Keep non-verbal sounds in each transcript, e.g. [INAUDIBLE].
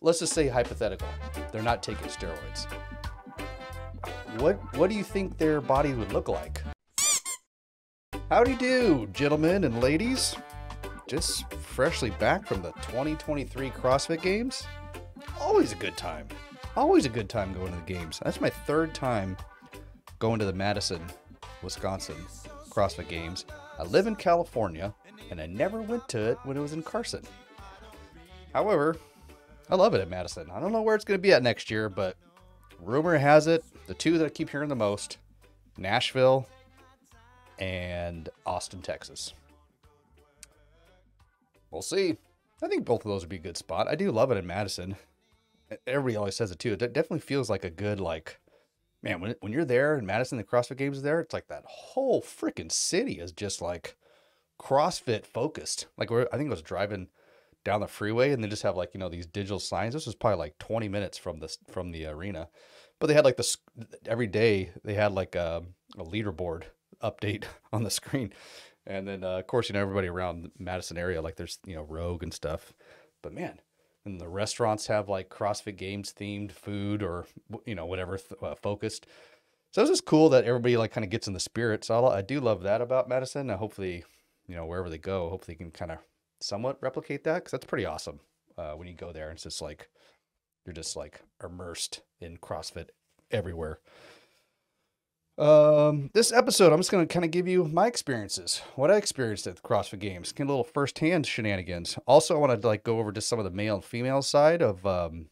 let's just say hypothetical. They're not taking steroids. What what do you think their body would look like? Howdy do, gentlemen and ladies. Just freshly back from the 2023 CrossFit Games. Always a good time. Always a good time going to the games. That's my third time going to the Madison, Wisconsin CrossFit Games. I live in California and I never went to it when it was in Carson. However, I love it at Madison. I don't know where it's going to be at next year, but rumor has it the two that I keep hearing the most Nashville and Austin, Texas. We'll see. I think both of those would be a good spot. I do love it in Madison. Everybody always says it too. It definitely feels like a good, like, man, when, when you're there in Madison, the CrossFit Games is there, it's like that whole freaking city is just like CrossFit focused. Like, I think I was driving down the freeway and they just have like, you know, these digital signs. This was probably like 20 minutes from this from the arena. But they had like this every day, they had like a, a leaderboard [LAUGHS] update [LAUGHS] on the screen. And then, uh, of course, you know, everybody around Madison area, like there's, you know, Rogue and stuff. But man, and the restaurants have like CrossFit Games themed food or, you know, whatever uh, focused. So it's just cool that everybody like kind of gets in the spirit. So I, I do love that about Madison. Uh, hopefully, you know, wherever they go, hopefully you can kind of somewhat replicate that because that's pretty awesome uh, when you go there. It's just like, you're just like immersed in CrossFit everywhere. Um, this episode, I'm just going to kind of give you my experiences, what I experienced at the CrossFit Games, get a little firsthand shenanigans. Also, I want to like go over just some of the male and female side of, um,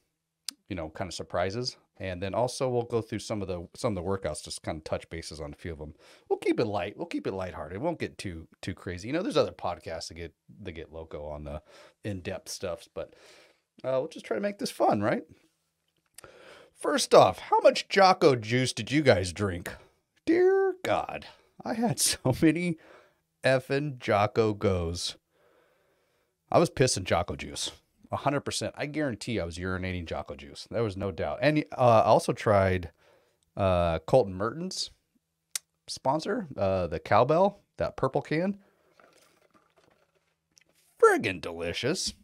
you know, kind of surprises, and then also we'll go through some of the some of the workouts, just kind of touch bases on a few of them. We'll keep it light. We'll keep it lighthearted. It won't get too too crazy. You know, there's other podcasts that get that get loco on the in depth stuffs, but uh, we'll just try to make this fun, right? First off, how much Jocko juice did you guys drink? Dear God, I had [LAUGHS] so many effing Jocko goes. I was pissing Jocko juice. 100%. I guarantee I was urinating Jocko juice. There was no doubt. And uh, I also tried uh, Colten Mertens sponsor, uh, the cowbell, that purple can. Friggin' delicious.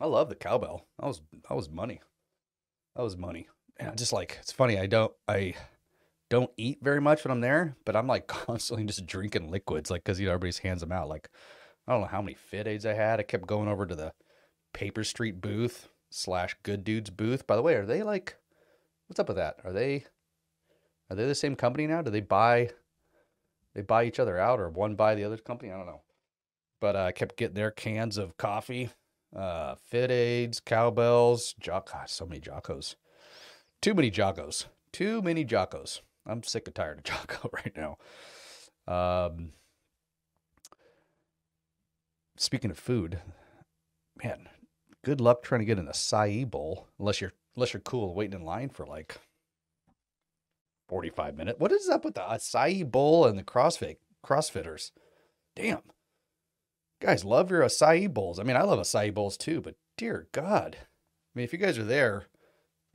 I love the cowbell. That was that was money. That was money. And just like it's funny. I don't I don't eat very much when I'm there, but I'm like [LAUGHS] constantly just drinking liquids, like because you know everybody's hands them out. Like I don't know how many FitAids I had. I kept going over to the Paper Street booth slash Good Dudes booth. By the way, are they like what's up with that? Are they are they the same company now? Do they buy they buy each other out or one buy the other company? I don't know. But uh, I kept getting their cans of coffee, uh, Fit Aids, cowbells, jock. So many Jockos. Too many Jockos. Too many Jockos. I'm sick and tired of Jocko [LAUGHS] right now. Um, speaking of food, man, good luck trying to get an acai bowl unless you're unless you're cool waiting in line for like 45 minutes. What is up with the acai bowl and the CrossFit CrossFitters? Damn. Guys, love your acai bowls. I mean, I love acai bowls too, but dear God. I mean, if you guys are there,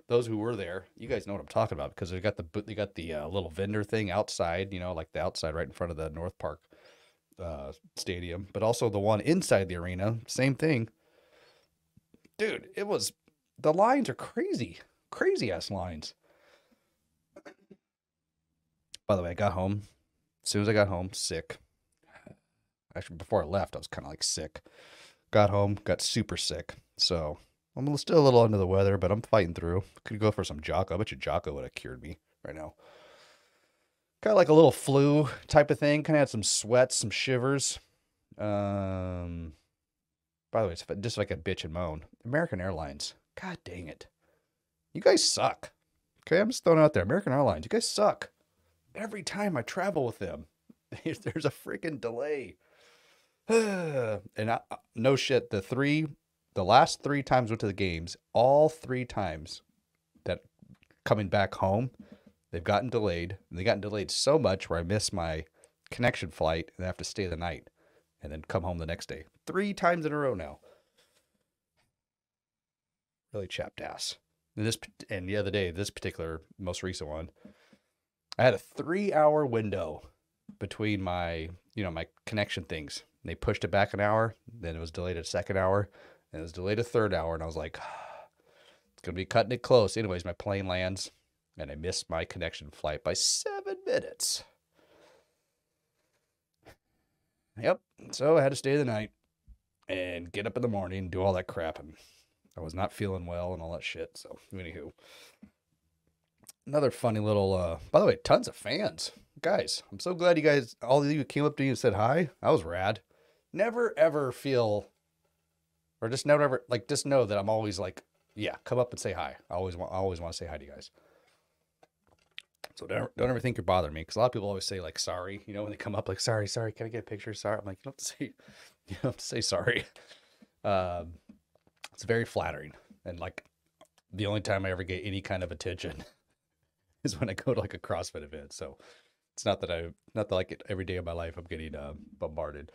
those who were there, you guys know what I'm talking about because they got the they got the uh, little vendor thing outside, you know, like the outside right in front of the North Park uh, stadium, but also the one inside the arena, same thing. Dude, it was the lines are crazy, crazy ass lines. By the way, I got home. As soon as I got home, sick. Actually, before I left, I was kind of like sick. Got home, got super sick. So I'm still a little under the weather, but I'm fighting through. Could go for some Jocko. I bet you Jocko would have cured me right now. Kind of like a little flu type of thing. Kind of had some sweats, some shivers. Um, by the way, it's just like a bitch and moan. American Airlines. God dang it. You guys suck. Okay, I'm just throwing out there. American Airlines, you guys suck. Every time I travel with them, [LAUGHS] there's a freaking delay. [SIGHS] and I, uh, no shit, the three the last three times went to the games, all three times that coming back home, they've gotten delayed. And they gotten delayed so much where I miss my connection flight and I have to stay the night and then come home the next day. Three times in a row now. Really chapped ass. And this and the other day, this particular most recent one, I had a three hour window between my, you know, my connection things. And they pushed it back an hour, then it was delayed a second hour and it was delayed a third hour, and I was like, [SIGHS] it's gonna be cutting it close. Anyways, my plane lands, and I missed my connection flight by seven minutes. Yep. So I had to stay the night and get up in the morning, and do all that crap, and I was not feeling well and all that shit. So anywho, another funny little. uh By the way, tons of fans, guys. I'm so glad you guys, all of you came up to me and said hi. That was rad. Never ever feel, or just never ever like just know that I'm always like, yeah, come up and say hi. I always want, I always want to say hi to you guys. So don't, don't ever think you're bothering me because a lot of people always say like sorry, you know, when they come up like sorry, sorry, can I get a picture? Sorry. I'm like, you don't have to say [LAUGHS] you don't have to say sorry. [LAUGHS] Um, it's very flattering. And like the only time I ever get any kind of attention [LAUGHS] is when I go to like a CrossFit event. So it's not that I not that like every day of my life I'm getting uh, bombarded.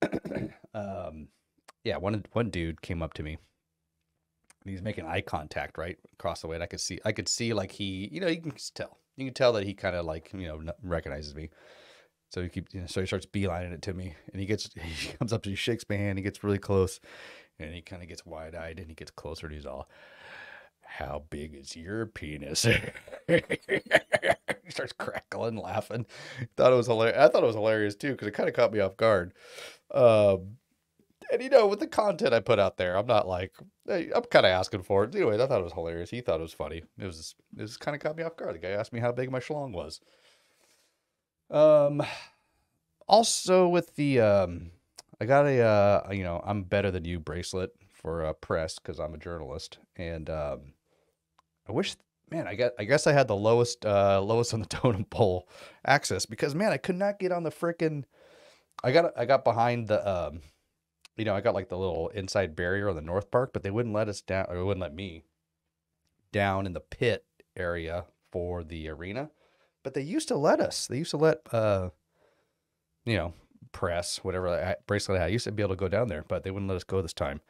[COUGHS] um, yeah, one one dude came up to me and he's making eye contact right across the way. And I could see I could see like he, you know, you can just tell. You can tell that he kind of like, you know, recognizes me. So he keeps, you know, so he starts beelining it to me, and he gets, [LAUGHS] he comes up to, he shakes my hand, he gets really close, and he kind of gets wide eyed, and he gets closer, and he's all, "How big is your penis?" [LAUGHS] he starts crackling, laughing. Thought it was hilarious. I thought it was hilarious too because it kind of caught me off guard. Um, and you know, with the content I put out there, I'm not like I'm kind of asking for it. Anyway, I thought it was hilarious. He thought it was funny. It was it was kind of caught me off guard. The guy asked me how big my schlong was. Um, also with the um, I got a uh, you know, I'm better than you bracelet for uh, press because I'm a journalist, and um, I wish, man, I got I guess I had the lowest uh lowest on the [LAUGHS] totem pole access because man, I could not get on the freaking. I got I got behind the um, you know, I got like the little inside barrier on the north park, but they wouldn't let us down, or wouldn't let me down in the pit area for the arena but they used to let us. They used to let, uh, you know, press whatever bracelet I had. I used to be able to go down there, but they wouldn't let us go this time.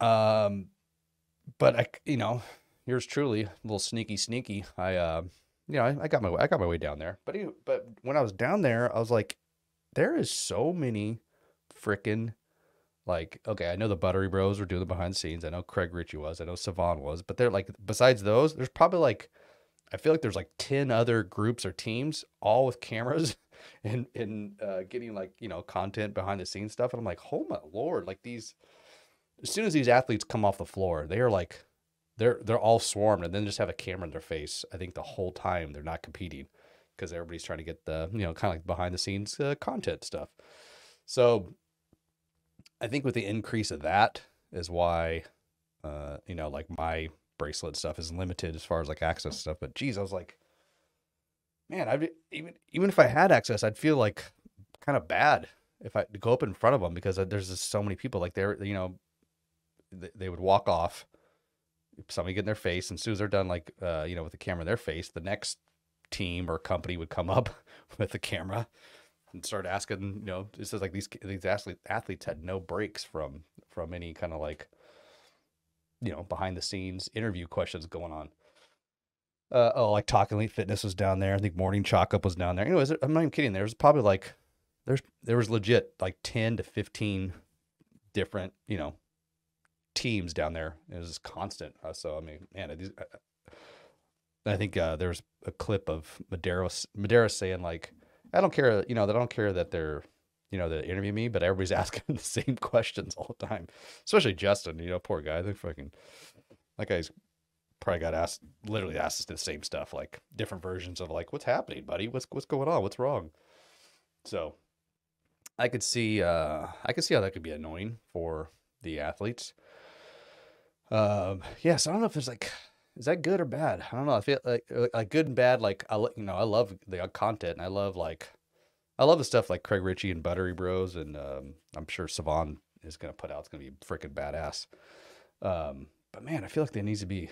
Um, but I, you know, yours truly, a little sneaky, sneaky. I, uh, you know, I, I got my, I got my way down there. But, but when I was down there, I was like, there is so many freaking like okay i know the buttery bros were doing the behind the scenes i know craig richey was i know sevan was but they're like besides those there's probably like I feel like there's like 10 other groups or teams all with cameras [LAUGHS] and, and uh, getting like, you know, content behind the scenes stuff. And I'm like, oh my Lord, like these, as soon as these athletes come off the floor, they are like, they're, they're all swarmed and then just have a camera in their face. I think the whole time they're not competing because everybody's trying to get the, you know, kind of like behind the scenes uh, content stuff. So I think with the increase of that is why, uh, you know, like my bracelet stuff is limited as far as like access stuff. But geez, I was like, man, I even even if I had access, I'd feel like kind of bad if I go up in front of them because uh, there's just so many people. Like they're you know, they, they would walk off, somebody get in their face, and as soon as they're done, like uh, you know, with the camera in their face, the next team or company would come up [LAUGHS] with the camera and start asking. You know, it says like these these athletes athletes had no breaks from from any kind of like you know, behind the scenes interview questions going on. Uh, oh, like Talking Elite Fitness was down there. I think Morning Chalk Up was down there. Anyways, I'm not even kidding. There was probably like, there's there was legit like 10 to 15 different, you know, teams down there. It was constant. Uh, so I mean, man, I, I think uh, there's a clip of Medeiros Medeiros saying like, I don't care, you know, that I don't care that they're you know, they interview me, but everybody's [LAUGHS] asking the same [LAUGHS] questions all the time. Especially Justin, you know, poor guy. They fucking that guy's probably got asked literally asked us the same stuff, like different versions of like, what's happening, buddy? What's what's going on? What's wrong? So I could see uh I could see how that could be annoying for the athletes. Um yeah, so I don't know if there's like is that good or bad? I don't know. I feel like like good and bad. Like I you know I love the content and I love like I love the stuff like Craig Richey and Buttery Bros, and um, I'm sure Sevan is going to put out. It's going to be freaking badass. Um, but man, I feel like there needs to be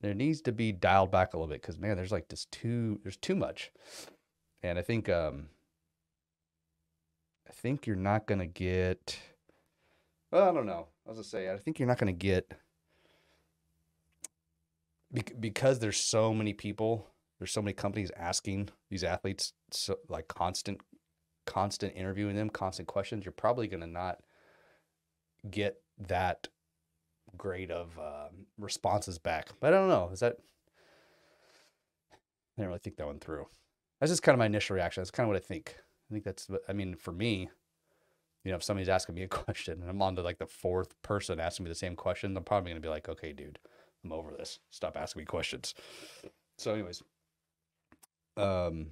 there needs to be dialed back a little bit because man, there's like just too there's too much, and I think um, I think you're not going to get. Well, I don't know. I was gonna say I think you're not going to get because there's so many people there's so many companies asking these athletes so like constant constant interviewing them constant questions you're probably going to not get that great of uh, responses back. But I don't know. Is that? I didn't really think that one through. That's just kind of my initial reaction. That's kind of what I think. I think that's. what I mean, for me, you know, if somebody's asking me a [LAUGHS] question and I'm on to like the fourth person asking me the same question, I'm probably gonna be like, okay, dude, I'm over this. Stop asking me questions. So, anyways, um,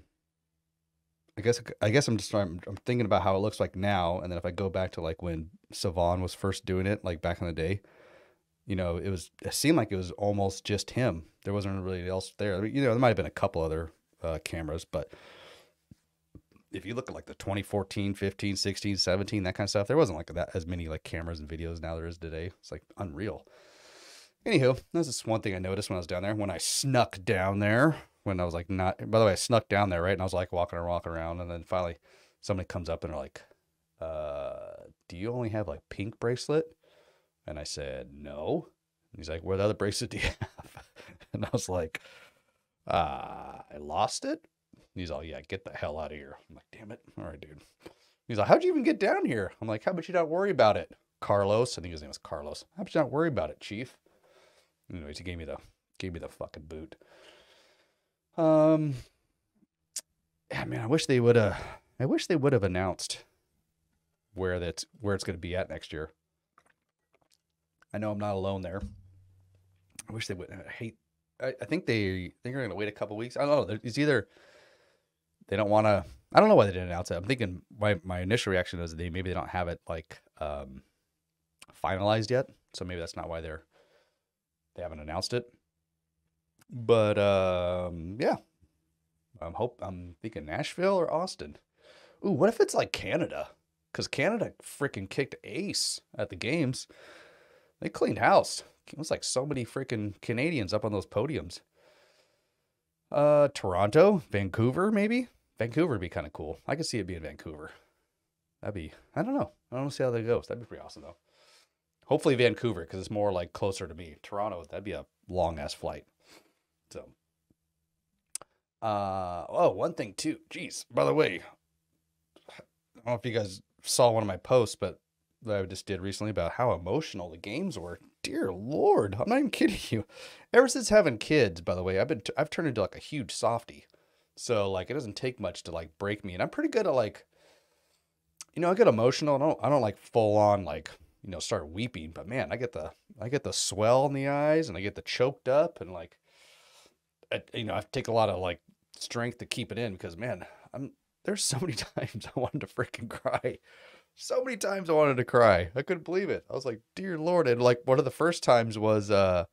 I guess I guess I'm just I'm, I'm thinking about how it looks like now, and then if I go back to like when Sevan was first doing it, like back in the day, you know, it was it seemed like it was almost just him. There wasn't really else there. I mean, you know, there might have been a couple other uh, cameras, but if you look at like the 2014, 15, 16, 17, that kind of stuff, there wasn't like that as many like cameras and videos now there is today. It's like unreal. Anywho, that's just one thing I noticed when I was down there. When I snuck down there, when I was like not by the way, I snuck down there, right? And I was like walking and walking around, and then finally somebody comes up and they're like, uh, do you only have like pink bracelet? And I said, No. And he's like, What other bracelet do you [LAUGHS] have? and I was like, uh, I lost it. He's all, Yeah, get the hell out of here. I'm like, damn it. All right, dude. He's like, How'd you even get down here? I'm like, How about you not worry about it? Carlos. I think his name was Carlos. How about you not worry about it, Chief? Anyways, he gave me the gave me the fucking boot. Um, yeah, man, I wish they would have. I wish they would have announced where that's where it's going to be at next year. I know I'm not alone there. I wish they would. I hate. I, I think they think they're going to wait a couple weeks. I don't know. It's either they don't want to. I don't know why they didn't announce it. I'm thinking my my initial reaction is they maybe they don't have it like um, finalized yet. So maybe that's not why they're they haven't announced it. But um, yeah, I'm hope I'm thinking Nashville or Austin. Ooh, what if it's like Canada? Because Canada freaking kicked ace at the games. They cleaned house. It was like so many freaking Canadians up on those podiums. Uh, Toronto, Vancouver, maybe. Vancouver would be kind of cool. I could see it being Vancouver. That'd be. I don't know. I don't see how that goes. That'd be pretty awesome though. Hopefully Vancouver because it's more like closer to me. Toronto, that'd be a long ass flight. So. Uh oh, one thing too. Jeez. By the way, I don't know if you guys saw one of my posts, but that I just did recently about how emotional the games were. Dear Lord, I'm not even kidding you. Ever since having kids, by the way, I've been t- I've turned into like a huge softy. So like it doesn't take much to like break me, and I'm pretty good at like, you know, I get emotional. I don't I don't like full on like you know start weeping, but man, I get the I get the swell in the eyes, and I get the choked up, and like, I, you know, I take a lot of like strength to keep it in because man, I'm there's so [LAUGHS] many times I wanted to freaking cry. So many times I wanted to cry. I couldn't believe it. I was like, "Dear Lord!" And like one of the first times was uh,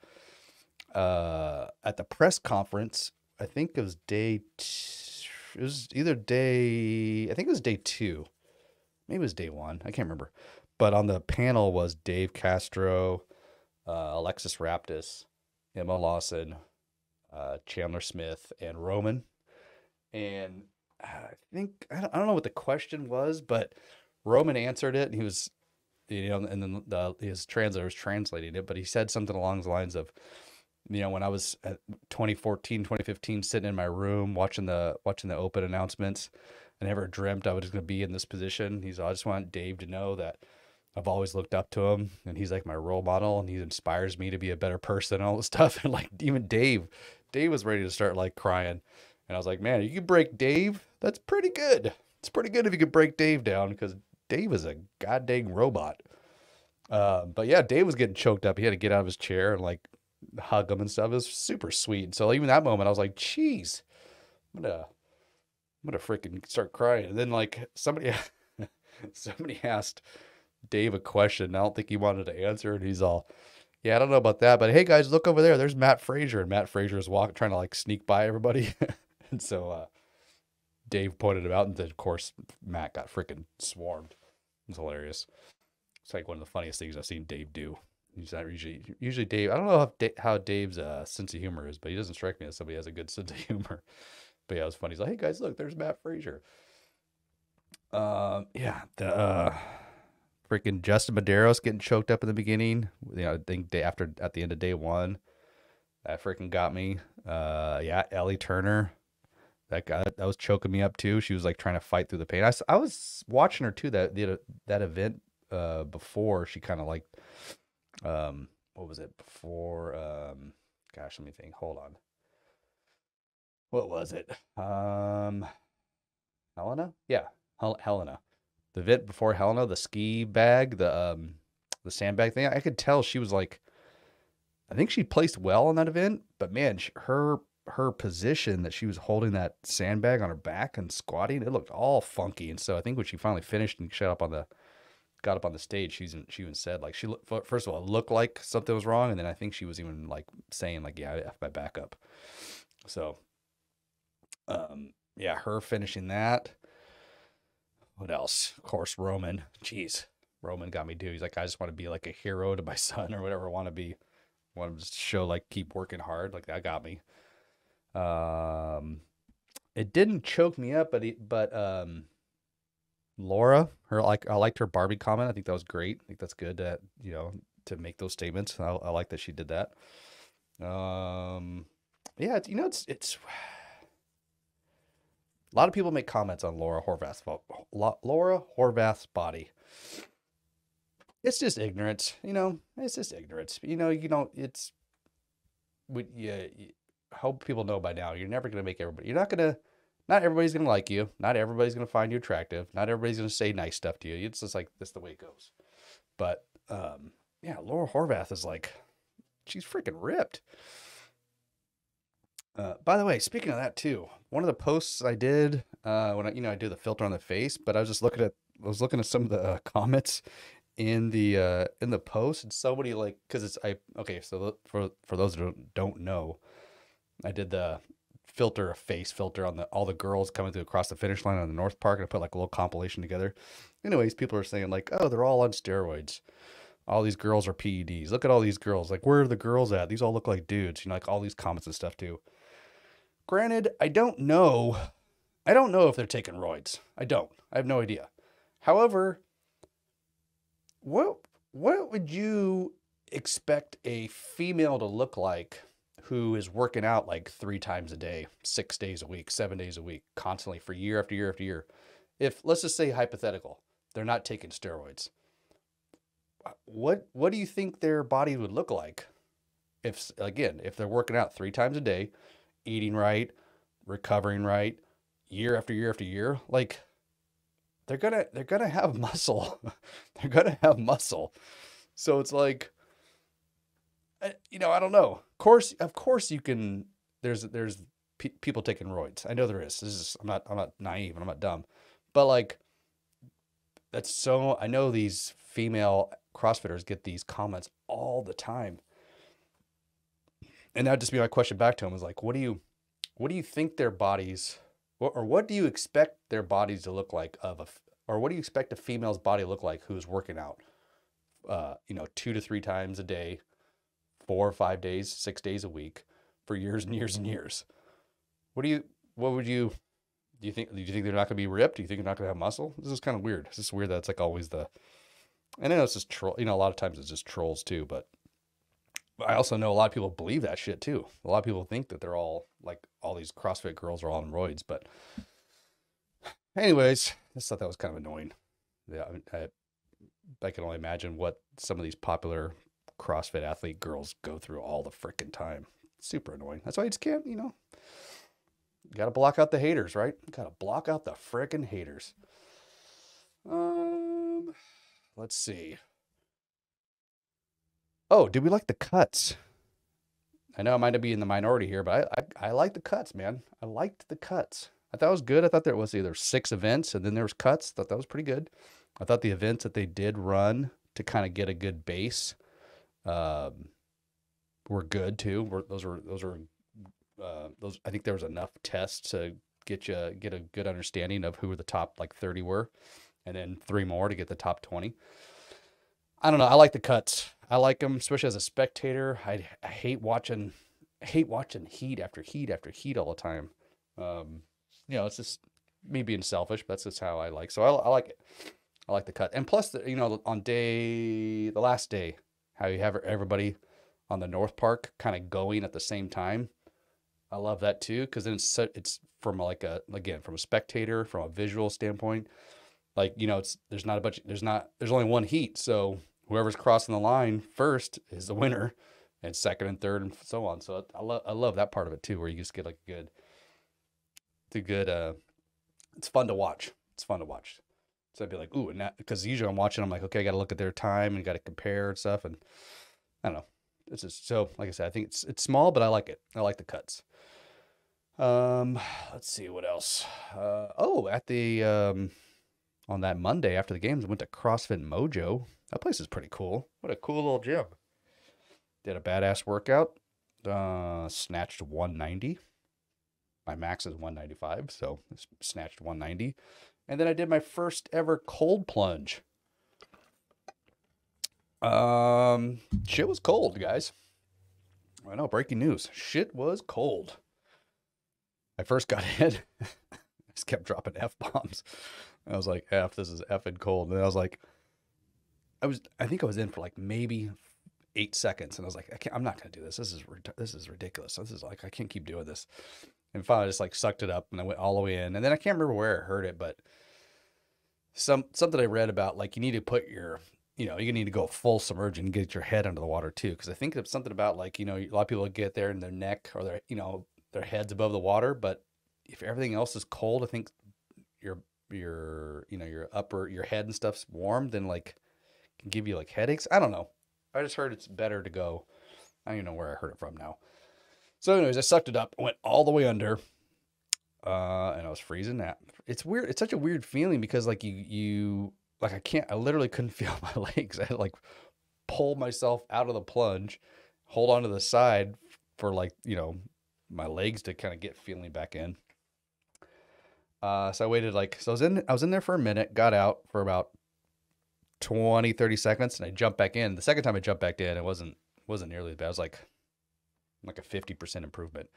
uh, at the press conference. I think it was day. T- it was either day. I think it was day two. Maybe it was day one. I can't remember. But on the panel was Dave Castro, uh, Alexis Raptis, Emma Lawson, uh, Chandler Smith, and Roman. And I think I don't, I don't know what the question was, but Roman answered it, and he was, you know, and then the, his translator was translating it, but he said something along the lines of, you know, when I was at 2014, 2015, sitting in my room watching the watching the open announcements, I never dreamt I was going to be in this position. He's, I just want Dave to know that I've always looked up to him, and he's like my role model, and he inspires me to be a better person and all this [LAUGHS] stuff. And like even Dave, Dave was ready to start like crying, and I was like, man, you can break Dave. That's pretty good. It's pretty good if you could break Dave down because Dave is a goddamn robot. Uh, but yeah, Dave was getting choked up. He had to get out of his chair and like hug him and stuff. It was super sweet. So even that moment, I was like, "Jeez, I'm gonna, I'm gonna freaking start crying." And then like somebody, [LAUGHS] somebody asked Dave a question. I don't think he wanted to answer, and he's all, "Yeah, I don't know about that, but hey guys, look over there. There's Mat Fraser." And Mat Fraser is walking, trying to like sneak by everybody, [LAUGHS] and so uh, Dave pointed him out, and then of course Matt got freaking swarmed. It's hilarious. It's like one of the funniest things I've seen Dave do. He's not usually usually Dave. I don't know how, how Dave's uh, sense of humor is, but he doesn't strike me as somebody has a good sense of humor. [LAUGHS] But yeah, it was funny. He's like, "Hey guys, look, there's Mat Fraser." Um, yeah, the uh, freaking Justin Medeiros getting choked up in the beginning. You know, I think day after at the end of day one, that freaking got me. Uh, yeah, Ellie Turner, that guy that was choking me up too. She was like trying to fight through the pain. I, I was watching her too that that event uh before she kind of like um what was it before? Um, gosh, let me think. Hold on. What was it? Um, Helena? Yeah, Hel- Helena. The event before Helena, the ski bag, the um, the sandbag thing. I could tell she was like, I think she placed well on that event, but man, sh her her position that she was holding that sandbag on her back and squatting, it looked all funky. And so I think when she finally finished and shut up on the got up on the stage, she's she even said like she first of all it looked like something was wrong, and then I think she was even like saying like yeah I f my back up. So, um, yeah, her finishing that. What else? Of course, Roman. Jeez, Roman got me too. He's like I just want to be like a hero to my [LAUGHS] son or whatever. I want to be, want to show like keep working hard. Like that got me. Um, it didn't choke me up, but he, but um Laura, her like I liked her Barbie comment. I think that was great. I think that's good that you know to make those statements. I, I like that she did that. Um, yeah, you know it's it's a lot of people make comments on Laura Horvath's Laura Horvath's body. It's just ignorance, you know. It's just ignorance, you know. You know, it's we yeah. Hope people know by now. You're never gonna make everybody. You're not gonna not everybody's gonna like you. Not everybody's gonna find you attractive. Not everybody's gonna say nice stuff to you. It's just like this the way it goes. But um, yeah, Laura Horvath is like, she's freaking ripped. Uh, by the way, speaking of that too, one of the posts I did uh, when I, you know I do the filter on the face, but I was just looking at I was looking at some of the uh, [LAUGHS] comments in the uh, in the post, and somebody like because it's I okay so for for those who don't know, I did the filter, a face filter on the all the girls coming through across the finish line on the North Park, and I put like a little compilation together. Anyways, people are saying like, oh, they're all on steroids. All these girls are PEDs. Look at all these girls. Like, where are the girls at? These all look like dudes. You know, like all these comments and stuff too. Granted, I don't know. I don't know if they're taking roids. I don't. I have no idea. However, what what would you expect a female to look like who is working out like three times a day, six days a week, seven days a week, constantly for year after year after year. If let's just say hypothetical, they're not taking steroids. What what do you think their body would look like if again, if they're working out three times a day, eating right, recovering right, year after year after year, like they're gonna they're gonna have [LAUGHS] muscle. they're gonna have muscle. So it's like eh, you know, I don't know. Of course, of course, you can. There's there's pe- people taking roids. I know there is. This is. I'm not. I'm not naive and I'm not dumb, but like, that's so. I know these female CrossFitters get these comments all the time, and that'd just be my question back to him is like, what do you, what do you think their bodies, or what do you expect their bodies to look like of a, or what do you expect a female's body look like who's working out, uh, you know, two to three times a day four or five days, six days a week for years and years and years. What do you, what would you, do you think, do you think they're not going to be ripped? Do you think they're not going to have muscle? This is kind of weird. It's just weird that it's like always the, I know it's just troll, you know, a lot of times it's just trolls too, but I also know a lot of people believe that shit too. A lot of people think that they're all like all these CrossFit girls are all on roids, but anyways, I just thought that was kind of annoying. Yeah, I, I can only imagine what some of these popular CrossFit athlete girls go through all the freaking time. Super annoying. That's why you just can't, you know, You got to block out the haters, right? Got to block out the freaking haters. Um, let's see. Oh, did we like the cuts? I know I might be in the minority here, but I, I, I like the cuts, man. I liked the cuts. I thought it was good. I thought there was either six events and then there was cuts. I thought that was pretty good. I thought the events that they did run to kind of get a good base um, were good too. We're, those were those were uh, those. I think there was enough tests to get you get a good understanding of who the top like thirty were, and then three more to get the top twenty. I don't know. I like the cuts. I like them, especially as a spectator. I, I hate watching, I hate watching heat after heat after heat all the time. Um, you know, it's just me being selfish, but that's just how I like. So I, I like it. I like the cut, and plus, the, you know, on day the last day, how you have everybody on the North Park kind of going at the same time. I love that too because then it's it's from like a again from a spectator from a visual standpoint. Like you know, it's there's not a bunch. There's not there's only one heat, so whoever's crossing the line first is the winner, and second and third and so on. So I love I love that part of it too, where you just get like a good, a good. Uh, it's fun to watch. It's fun to watch. So I'd be like, ooh, and that because usually I'm watching, I'm like, okay, I got to look at their time and got to compare and stuff, and I don't know. It's just so like I said, I think it's it's small, but I like it. I like the cuts. Um, let's see what else. Uh, oh, at the um, on that Monday after the games, I went to CrossFit Mojo. That place is pretty cool. What a cool little gym. Did a badass workout. Uh, snatched 190. My max is 195, so snatched 190. And then I did my first ever cold plunge. Um, shit was cold, guys. I know, breaking news. Shit was cold. I first got [LAUGHS] hit. I just kept dropping F bombs. I was like, F, this is effing cold. And I was like, I was, I think I was in for like maybe eight seconds. And I was like, I can't, I'm not going to do this. This is, this is ridiculous. This is like, I can't keep doing this. And finally I just like sucked it up and I went all the way in. And then I can't remember where I heard it, but some, something I read about like you need to put your, you know, you need to go full submerge and get your head under the water too. Cause I think it's something about like, you know, a lot of people get there in their neck or their, you know, their heads above the water, but if everything else is cold, I think your your you know your upper your head and stuff's warm, then like can give you like headaches. I don't know. I just heard it's better to go. I don't even know where I heard it from now. So, anyways, I sucked it up, went all the way under, uh, and I was freezing. That it's weird. It's such a weird feeling because like you you like I can't. I literally couldn't [LAUGHS] feel my legs. I had to like pull myself out of the plunge, hold on to the side for like you know my legs to kind of get feeling back in. Uh, so I waited like, so I was in, I was in there for a minute, got out for about 20, 30 seconds and I jumped back in. The second time I jumped back in, it wasn't, wasn't nearly as bad. It was like, like a 50% improvement.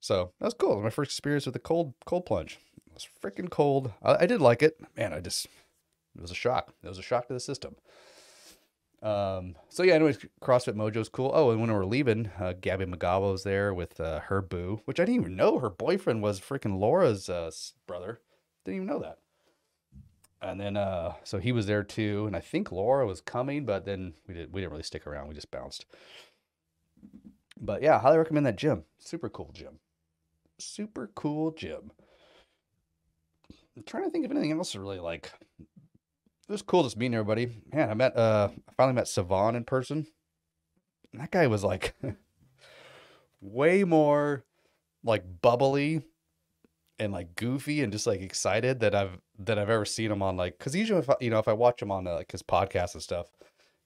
So that was cool. My first experience with the cold, cold plunge. It was freaking cold. I, I did like it. Man, I just, it was a shock. It was a shock to the system. Um, so yeah, anyways, CrossFit Mojo's cool. Oh, and when we were leaving, uh, Gabby Magala was there with uh, her boo, which I didn't even know her boyfriend was freaking Laura's uh, brother. Didn't even know that. And then, uh, so he was there too, and I think Laura was coming, but then we did we didn't really stick around. We just bounced. But yeah, highly recommend that gym. Super cool gym. Super cool gym. I'm trying to think of anything else really like it was cool just meeting everybody. Man, I met uh I finally met Sevan in person. And that guy was like [LAUGHS] way more like bubbly and like goofy and just like excited that I've that I've ever seen him on like cuz usually if I, you know if I watch him on uh, like his podcast and stuff,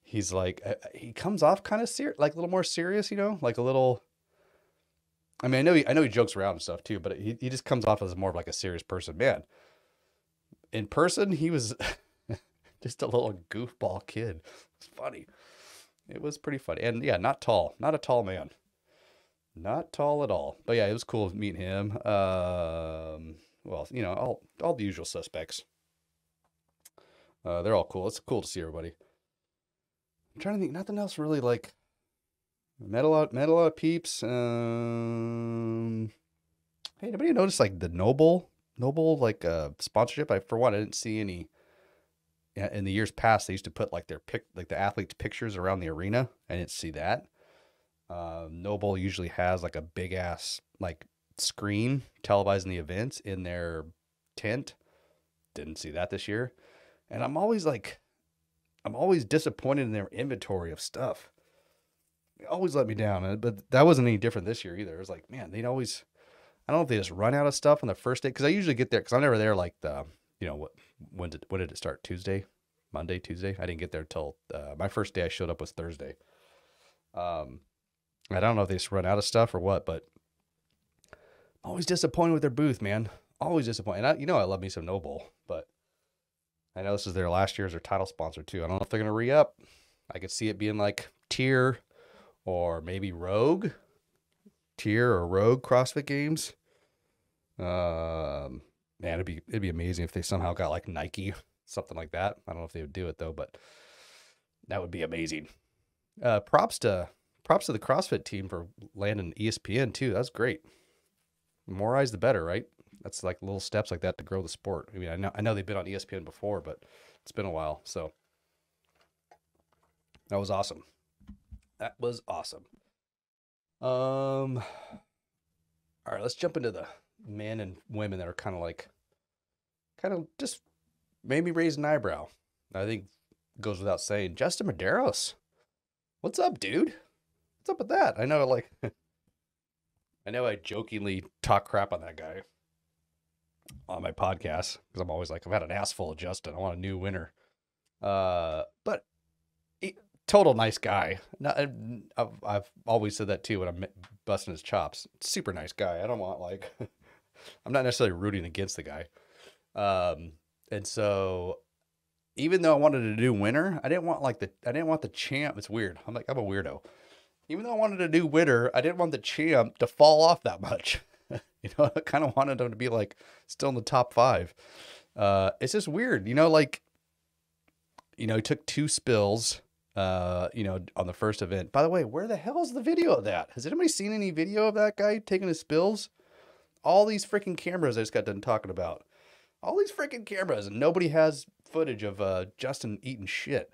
he's like uh, he comes off kind of serious like a little more serious, you know, like a little I mean, I know he I know he jokes around and stuff too, but he he just comes off as more of like a serious person, man. In person, he was [LAUGHS] just a little goofball kid. It's funny. It was pretty funny. And yeah, not tall. Not a tall man. Not tall at all. But yeah, it was cool meeting him. Um, well, you know, all all the usual suspects. Uh, they're all cool. It's cool to see everybody. I'm trying to think. Nothing else really like. Met a lot. Met a lot of peeps. Um, hey, anybody notice like the Noble NOBULL like uh sponsorship? I for one, I didn't see any in the years past, they used to put like their pic, like the athletes' pictures around the arena. I didn't see that. Uh, NOBULL usually has like a big ass like screen televising the events in their tent. Didn't see that this year, and I'm always like, I'm always disappointed in their inventory of stuff. They always let me down, but that wasn't any different this year either. It was like, man, they'd always. I don't know if they just run out of stuff on the first day because I usually get there because I'm never there like the you know what when did when did it start? Tuesday? Monday? Tuesday? I didn't get there till uh, my first day i showed up was thursday. Um i don't know if they just run out of stuff or what but I'm always disappointed with their booth man. Always disappointed. I, you know i love me some NOBULL but i know this is their last year as their title sponsor too. I don't know if they're going to re-up. I could see it being like TYR or maybe rogue TYR or rogue crossfit games. Um man, it'd be it'd be amazing if they somehow got like Nike, something like that. I don't know if they would do it though, but that would be amazing. Uh, props to props to the CrossFit team for landing ESPN too. That's great. More eyes, the better, right? That's like little steps like that to grow the sport. I mean, I know I know they've been on ESPN before, but it's been a while. So, That was awesome. That was awesome. Um, all right, let's jump into the men and women that are kind of like, kind of just made me raise an eyebrow. I think goes without saying. Justin Medeiros, what's up, dude? What's up with that? I know, like, [LAUGHS] I know I jokingly talk crap on that guy on my podcast because I'm always like, I've had an ass full of Justin. I want a new winner. Uh, but he, total nice guy. Not, I've, I've always said that too when I'm busting his chops. Super nice guy. I don't want like, [LAUGHS] I'm not necessarily rooting against the guy. Um, and so even though I wanted to do winner, I didn't want like the I didn't want the champ. It's weird. I'm like I'm a weirdo. Even though I wanted to do winner, I didn't want the champ to fall off that much. [LAUGHS] you know, I kind of wanted him to be like still in the top five. Uh, it's just weird, you know, like you know, he took two spills. Uh, you know, on the first event. By the way, where the hell is the video of that? Has anybody seen any video of that guy taking his spills? All these freaking cameras I just got done talking about. All these freaking cameras, and nobody has footage of uh, Justin eating shit.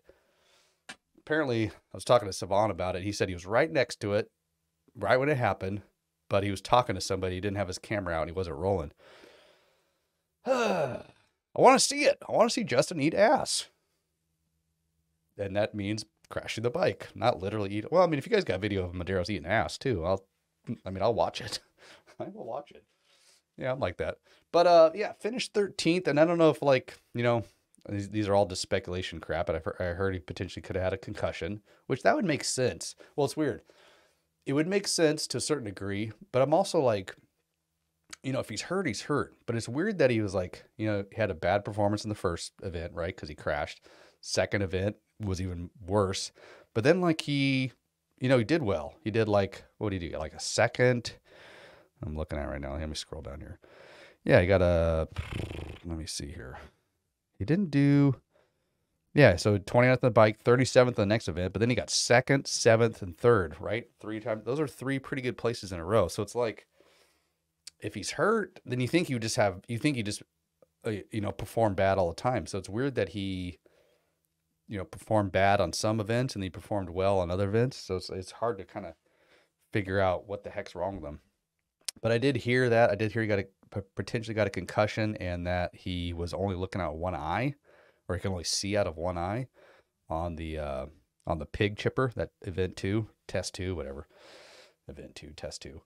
Apparently, I was talking to Sevan about it. He said he was right next to it, right when it happened, but he was talking to somebody. He didn't have his camera out and he wasn't rolling. [SIGHS] I want to see it. I want to see Justin eat ass and that means crashing the bike, not literally eat. Well, I mean, if you guys got video of Medeiros eating ass too, I'll, I mean, I'll watch it. [LAUGHS] I will watch it. Yeah, I'm like that. But uh, yeah, finished 13th, and I don't know if like you know, these, these are all just speculation crap. But I heard he potentially could have had a concussion, which that would make sense. Well, it's weird. It would make sense to a certain degree, but I'm also like, you know, if he's hurt, he's hurt. But it's weird that he was like, you know, he had a bad performance in the first event, right? Because he crashed. Second event, was even worse. But then like he, you know, he did well. He did like what did he do? Like a second. I'm looking at right now. Let me scroll down here. Yeah, he got a. Let me see here. He didn't do. Yeah, so 20th on the bike, 37th on the next event, but then he got second, seventh, and third, right? Three times. Those are three pretty good places in a row. So it's like, if he's hurt, then you think you just have, you think you just, uh, you know, perform bad all the time. So it's weird that he you know performed bad on some events and he performed well on other events. So it's it's hard to kind of figure out what the heck's wrong with him. But I did hear that I did hear he got a potentially got a concussion and that he was only looking out one eye, or he can only see out of one eye on the uh, on the pig chipper that event two test two whatever event two test two.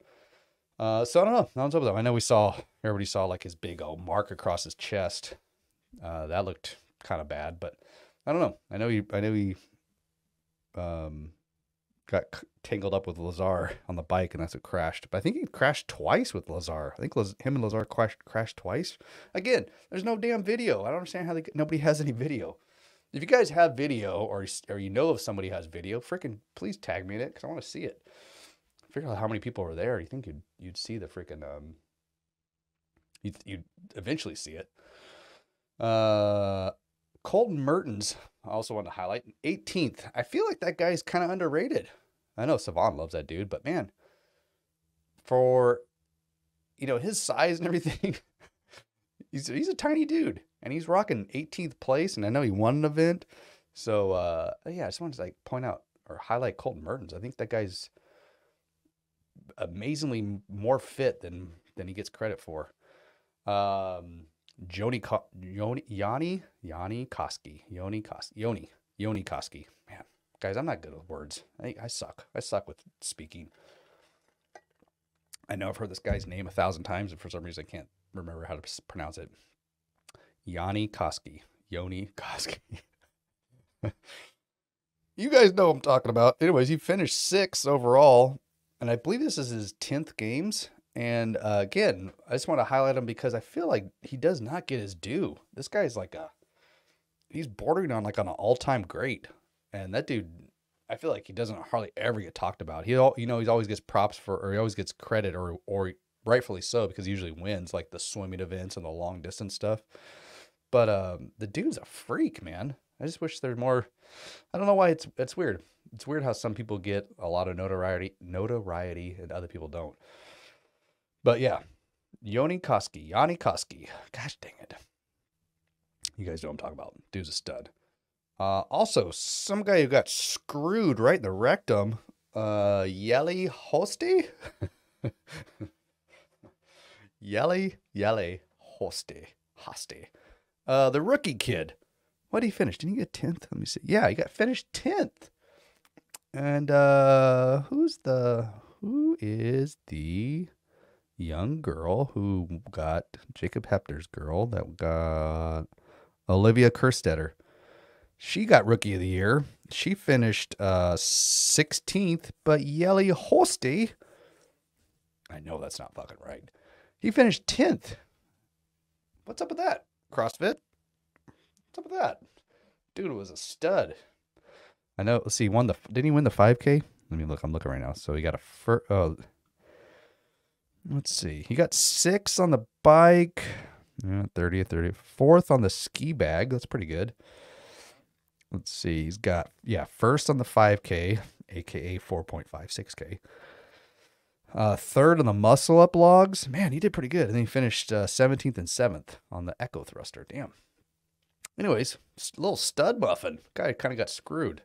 Uh, so I don't know. What's up with that? I know we saw everybody saw like his big old mark across his chest. Uh, that looked kind of bad, but I don't know. I know he. I know he. Um, got tangled up with Lazar on the bike, and that's what crashed. But I think he crashed twice with Lazar. I think Laz- him and Lazar crashed crashed twice. Again, there's no damn video. I don't understand how they, nobody has any video. If you guys have video, or or you know if somebody has video, freaking please tag me in it because I want to see it. Figure out how many people are there. You think you'd you'd see the freaking um. You'd, you'd eventually see it. Uh, Colten Mertens, I also want to highlight 18th. I feel like that guy's kind of underrated. I know Sevan loves that dude, but man, for you know his size and [LAUGHS] everything, he's he's a tiny dude, and he's rocking 18th place. And I know he won an event, so uh, yeah, I just wanted to like point out or highlight Colten Mertens. I think that guy's amazingly more fit than than he gets credit for. Um, Joni, Yoni, Yanni, Yanni Koski, Yoni Koski, Yoni, Yoni Koski. Man, guys, I'm not good with words. I, I suck. I suck with speaking. I know I've heard this guy's name a thousand times, and for some reason I can't remember how to pronounce it. Yanni Koski, Yoni Koski. [LAUGHS] you guys know I'm talking about. Anyways, he finished sixth overall, and I believe this is his tenth games and uh, again, I just want to highlight him because I feel like he does not get his due. This guy's like a, he's bordering on like on an all time great. And that dude, I feel like he doesn't hardly ever get talked about. He, you know, he always gets props for, or he always gets credit, or or rightfully so because he usually wins like the swimming events and the long distance stuff. But um, the dude's a freak, man. I just wish there's more. I don't know why it's it's weird. It's weird how some people get a lot of notoriety, notoriety, and other people don't. But yeah, Yoni Koski, Yanni Koski. Gosh dang it. You guys know what I'm talking about. Dude's a stud. Uh, also, some guy who got screwed right in the rectum. Uh, Yeli Hosti. [LAUGHS] Yeli Yeli Hosti Hosti. Uh, the rookie kid. What did he finish? Didn't he get tenth? Let me see. Yeah, he got finished tenth. And uh, who's the who is the young girl who got Jacob Heppner's girl that got Olivia Kerstetter? She got rookie of the year. She finished uh 16th, but Yelly Hosty, I know that's not fucking right. He finished 10th. What's up with that? CrossFit? What's up with that? Dude was a stud. I know. Let's see. Won the. Didn't he win the 5K? Let me look. I'm looking right now. So he got a fir- oh. Let's see. He got six on the bike. Yeah, 30th, 30th. Fourth on the ski bag. That's pretty good. Let's see. He's got, yeah, first on the 5K, aka 4.56K. Uh, third on the muscle up logs. Man, he did pretty good. And then he finished uh, 17th and 7th on the echo thruster. Damn. Anyways, little stud muffin. Guy kind of got screwed.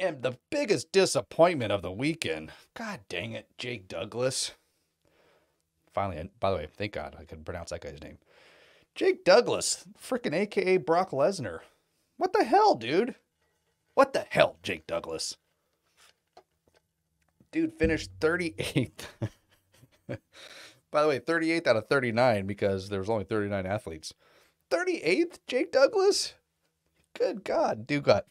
And the biggest disappointment of the weekend, god dang it, Jake Douglas. Finally, by the way, thank God I could pronounce that guy's name. Jake Douglas, freaking AKA Brock Lesnar. What the hell, dude? What the hell, Jake Douglas? Dude finished 38th. [LAUGHS] by the way, 38th out of 39 because there was only 39 athletes. 38th, Jake Douglas? Good God. Dude got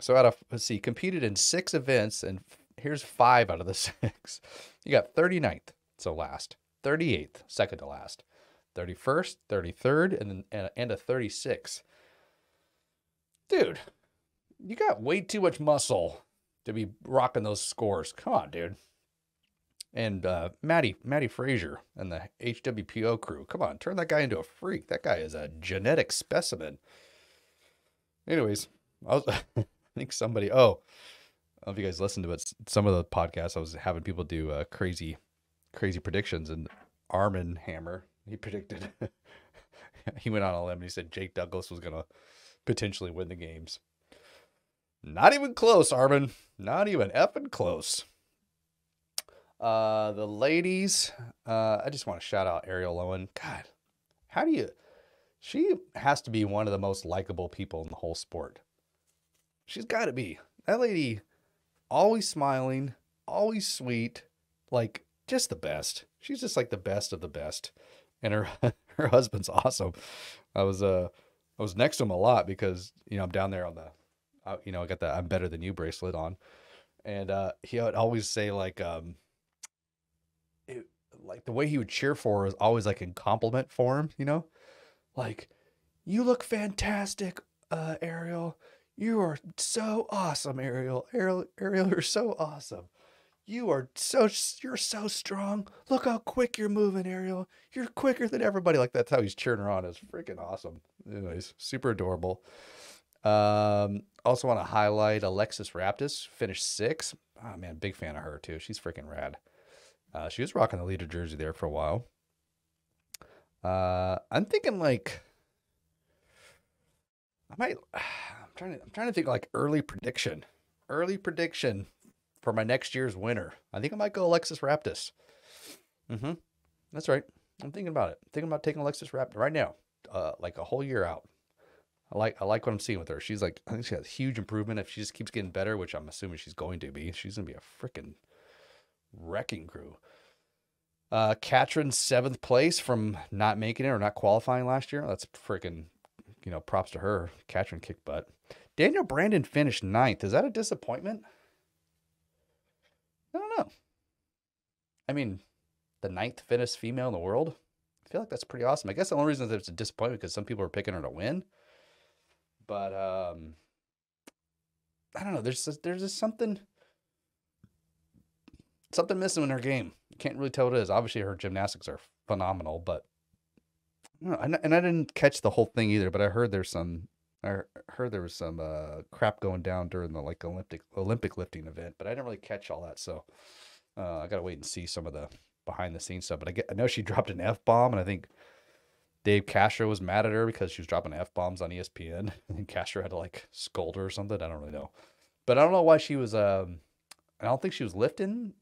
so out of let's see, competed in six events, and here's five out of the [LAUGHS] six. You got 39th, so last, 38th, second to last, 31st, 33rd, and then and, a 36. Dude, you got way too much muscle to be rocking those scores. Come on, dude. And uh, Maddie, Maddie Fraser and the HWPO crew. Come on, turn that guy into a freak. That guy is a genetic specimen. Anyways, I was [LAUGHS] I [LAUGHS] think somebody. Oh, I don't know if you guys listened to it. Some of the podcasts I was having people do uh, crazy, crazy predictions, and Armin Hammer he predicted. [LAUGHS] he went on a limb and he said Jake Douglas was gonna potentially win the games. Not even close, Armin. Not even effing close. Uh, the ladies. Uh, I just want to shout out Arielle Loewen. God, how do you? She has to be one of the most likable people in the whole sport. She's got to be. That lady, always smiling, always sweet, like just the best. She's just like the best of the best. And her [LAUGHS] her husband's awesome. I was uh I was next to him a lot because you know I'm down there on the, uh, you know I got the I'm better than you bracelet on, and uh he would always say like um, it, like the way he would cheer for was always like in compliment form, you know, like you look fantastic, uh Arielle you are so awesome, Arielle. Arielle, Arielle, you're so awesome. You are so you're so strong. Look how quick you're moving, Arielle. You're quicker than everybody. Like that's how he's cheering her on. It's freaking awesome. Anyways, super adorable. Um, also want to highlight Alexis Raptis, finished six. Oh man, big fan of her too. She's freaking rad. Uh, she was rocking the leader jersey there for a while. Uh, I'm thinking like I might I'm trying to I'm trying to think like early prediction. Early prediction for my next year's winner. I think I might go Alexis Raptis. Mm-hmm. That's right. I'm thinking about it. I'm thinking about taking Alexis Raptis right now. Uh, like a whole year out. I like I like what I'm seeing with her. She's like I think she has huge improvement if she just keeps getting better, which I'm assuming she's going to be. She's gonna be a freaking wrecking crew. Uh Katrin seventh place from not making it or not qualifying last year. That's freaking you know, props to her. Katrin kicked butt. Danielle Brandon finished ninth. Is that a disappointment? I don't know. I mean, the ninth fittest female in the world. I feel like that's pretty awesome. I guess the only reason that it's a disappointment because some people are picking her to win. But um, I don't know. There's just, there's just something something missing in her game. Can't really tell what it is. Obviously, her gymnastics are phenomenal, but and I didn't catch the whole thing either. But I heard there's some I heard there was some uh, crap going down during the like Olympic Olympic lifting event, but I didn't really catch all that. So uh, I gotta wait and see some of the behind the scenes stuff. But I get I know she [LAUGHS] dropped an f bomb, and I think Dave Castro was mad at her because she was dropping f bombs on ESPN, [LAUGHS] and Castro had to like scold her or something. I don't really know, but I don't know why she was. Um, I don't think she was lifting